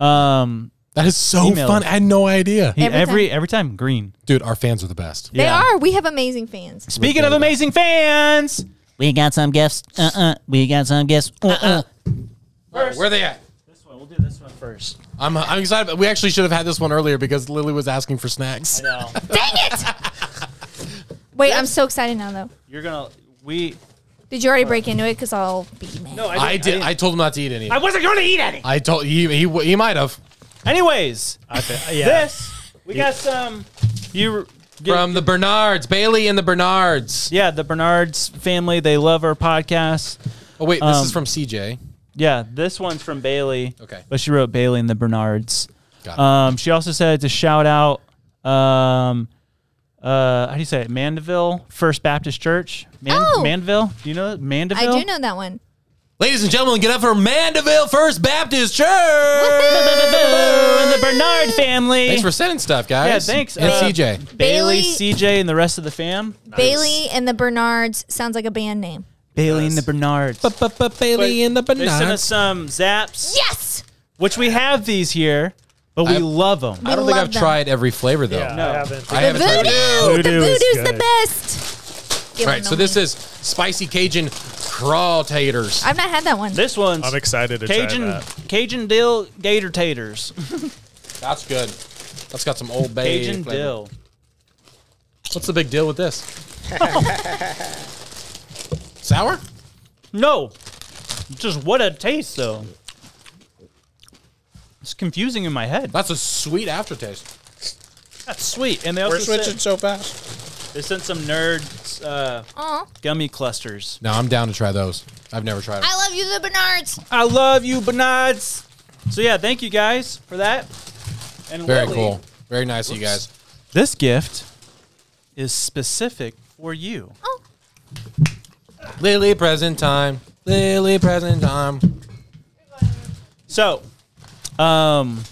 Um. That is so Email fun. I had no idea. he- Every every every time green. Dude, our fans are the best. They Yeah. are. We have amazing fans. Speaking of amazing fans, We got some gifts. Uh uh. We got some gifts. Uh uh. Where are they at? this one. We'll do this one first. I'm, I'm excited. But we actually should have had this one earlier because Lily was asking for snacks. No, Dang it! Wait, I'm so excited now, though. you're gonna. We. Did you already break into it? Because I'll be mad. No, I did. I told him not to eat any. I wasn't going to eat any. I told he he he might have Anyways, yeah. this we got some. You get- from the Bernards, Bailey and the Bernards. yeah, the Bernards family. They love our podcast. Oh wait, this Um, is from CJ. Yeah, this one's from Bailey. Okay. but she wrote Bailey and the Bernards. Got it. Um, she also said to shout out. Um, uh, how do you say it? Mandeville First Baptist Church. Man- Oh. Mandeville. Do you know that? Mandeville? I do know that one. Ladies and gentlemen, get up for Mandeville First Baptist Church. and the Bernard family. Thanks for sending stuff, guys. Yeah, thanks, And uh, CJ. Bailey, Bailey- CJ, and the rest of the fam. Bailey and the Bernards sounds like a band name. Bailey and the Bernards. Bailey and the Bernards. They sent us some Zapp's, Yes! which we have these here, but we I- love them. I don't think I've them. tried every flavor though. Yeah, No. I haven't. I haven't tried Voodoo! it. the Voodoo is voodoo's the best. Give All them right, so to this is spicy Cajun Crawtators. I've not had that one. This one's I'm excited to Cajun try that. Cajun dill gator taters. That's good. That's got some old bay. Cajun flavor. dill. What's the big deal with this? Sour? No, just what a taste though. It's confusing in my head. That's a sweet aftertaste. That's sweet, and they also said- so fast. They sent some nerd uh, Aw. gummy clusters. No, I'm down to try those. I've never tried them. I love you, the Bernards. I love you, Bernards. So yeah, thank you guys for that. And Very Lily, cool. Very nice of you guys. This gift is specific for you. Oh, Lily present time. Lily present time. So, um,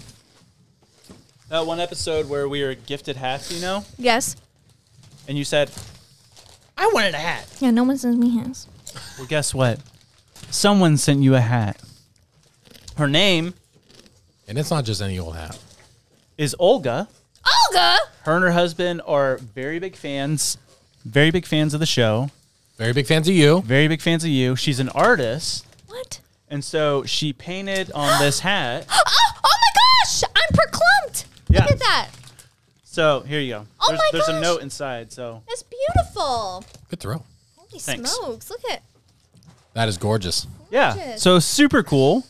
that one episode where we were gifted hats, you know, yes. And you said, "I wanted a hat." Yeah, no one sends me hats. Well, guess what? Someone sent you a hat. Her name And it's not just any old hat. is Olga. Olga. Her and her husband are very big fans, very big fans of the show, Very big fans of you. very big fans of you. She's an artist, What? and so she painted on this hat. Oh, oh my gosh! I'm perclumped. Yeah. Look at that. So here you go. Oh there's, my there's a note inside. So It's beautiful. Good throw. Holy Thanks. smokes! Look at. That is gorgeous. yeah, Gorgeous. so super cool.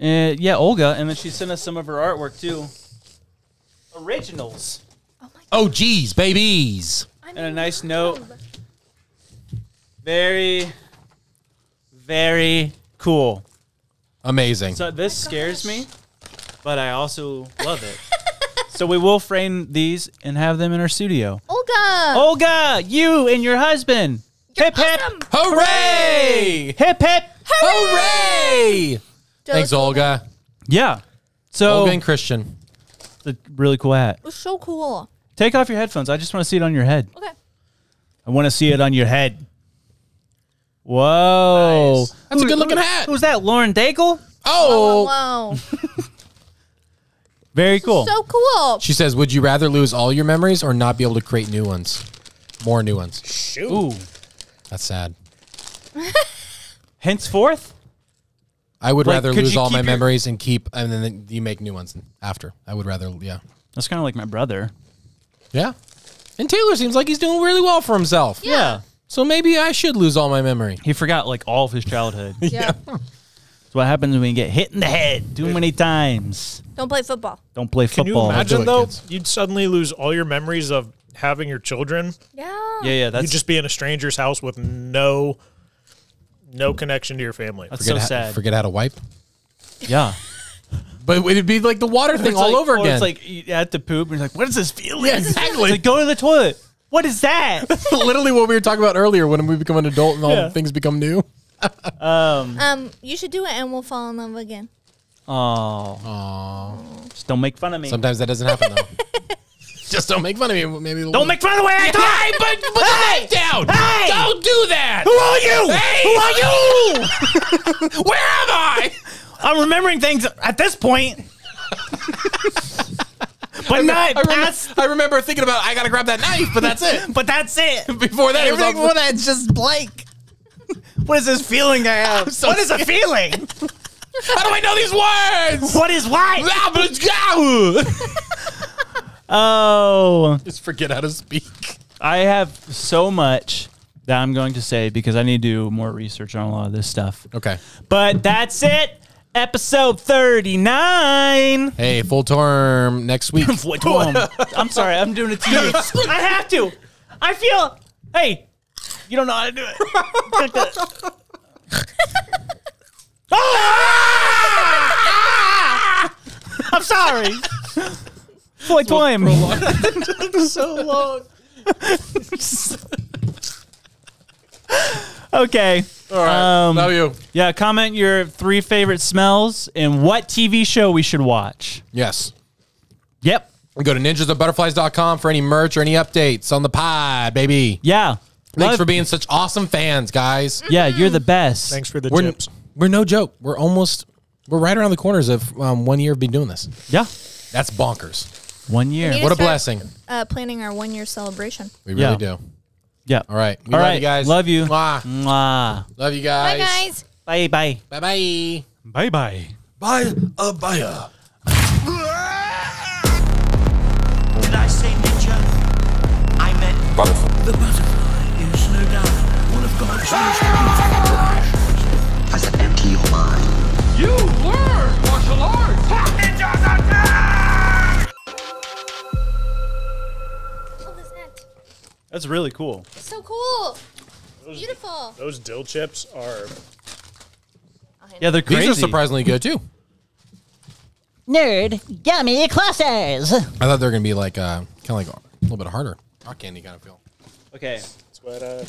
Uh, yeah, Olga, and then she sent us some of her artwork too. Originals Oh, geez, babies. I and a nice note. Very, very cool. Amazing. So this scares me, but I also love it. So we will frame these and have them in our studio. Olga. Olga, you and your husband. hip hip. awesome. Hooray! Hip hip. Hooray! Thanks, Olga. Yeah. So Olga and Christian. the really cool hat. It was so cool. Take off your headphones. I just want to see it on your head. Okay. I want to see it on your head. Whoa. That's a good looking hat. Who's that? Lauren Daigle? Oh. Whoa. Very cool. So cool. She says, "Would you rather lose all your memories or not be able to create new ones? More new ones." Shoot. Ooh. That's sad. Henceforth? I would Like, rather could lose you all my keep your- memories and keep, and then you make new ones after. I would rather, yeah, That's kind of like my brother. yeah. And Taylor seems like he's doing really well for himself. Yeah. So maybe I should lose all my memory. He forgot like all of his childhood. Yeah. That's what happens when you get hit in the head too many times. Don't play football. Don't play football. Can you football. imagine though? kids. You'd suddenly lose all your memories of having your children. Yeah. Yeah, yeah, that's You'd just be in a stranger's house with no no connection to your family. that's Forget, so how, sad. forget how to wipe. Yeah. But it'd be like the water thing It's all like- over or again. It's like you had to poop, and you're like, "What is this feeling?" Yeah, exactly. Like, go to the toilet. What is that? literally what we were talking about earlier when we become an adult and all Yeah. things become new. Um. Um, you should do it, and we'll fall in love again. Oh. Just don't make fun of me. Sometimes that doesn't happen though. Just don't make fun of me. Maybe don't make fun of the way I talk. Hey, but put the knife down. Hey! Don't do that. Who are you? Hey! Who are you? Where am I? I'm remembering things at this point. but not I, remember, past. I remember thinking about I gotta grab that knife, but that's it. But that's it. Before that, it was Everything before that's just blank. What is this feeling I have? so what is a feeling? how do I know these words? What is what? But it's go. Oh, Just forget how to speak. I have so much that I'm going to say because I need to do more research on a lot of this stuff. Okay. But that's it. Episode 39. Hey, full term next week. What do I- I'm sorry, I'm doing it to you. I have to. I feel. Hey, you don't know how to do it. Like that. Ah! I'm sorry. Boy, time. so long. Okay. All right. Um, Love you. Yeah, comment your three favorite smells and what TV show we should watch. Yes. Yep. Go to ninjasarebutterflies.com for any merch or any updates on the pod, baby. Yeah. Thanks Love- for being such awesome fans, guys. Yeah, you're the best. Thanks for the We're, tips. we're no joke. We're almost, we're right around the corners of um, one year of being doing this. Yeah. That's bonkers. One year. need What a start, blessing. Uh, planning our one year celebration. We really Yeah. do. Yeah. All right. We All love right. you guys. Love you. Mwah. Mwah. Love you guys. Bye, guys. guys. Bye bye. Bye bye. Bye bye. Buy a buyer. Did I say ninja? I meant The butterfly is no doubt one of God's most beautiful creations. Does it empty your mind? You learn martial arts! Pull this net. That's really cool. So cool. Beautiful. Those dill chips are. Yeah, they're crazy. These are surprisingly good too. Nerd gummy clusters. I thought they were gonna be like uh, kind of like a little bit harder, rock candy kind of feel. Okay. That's what uh,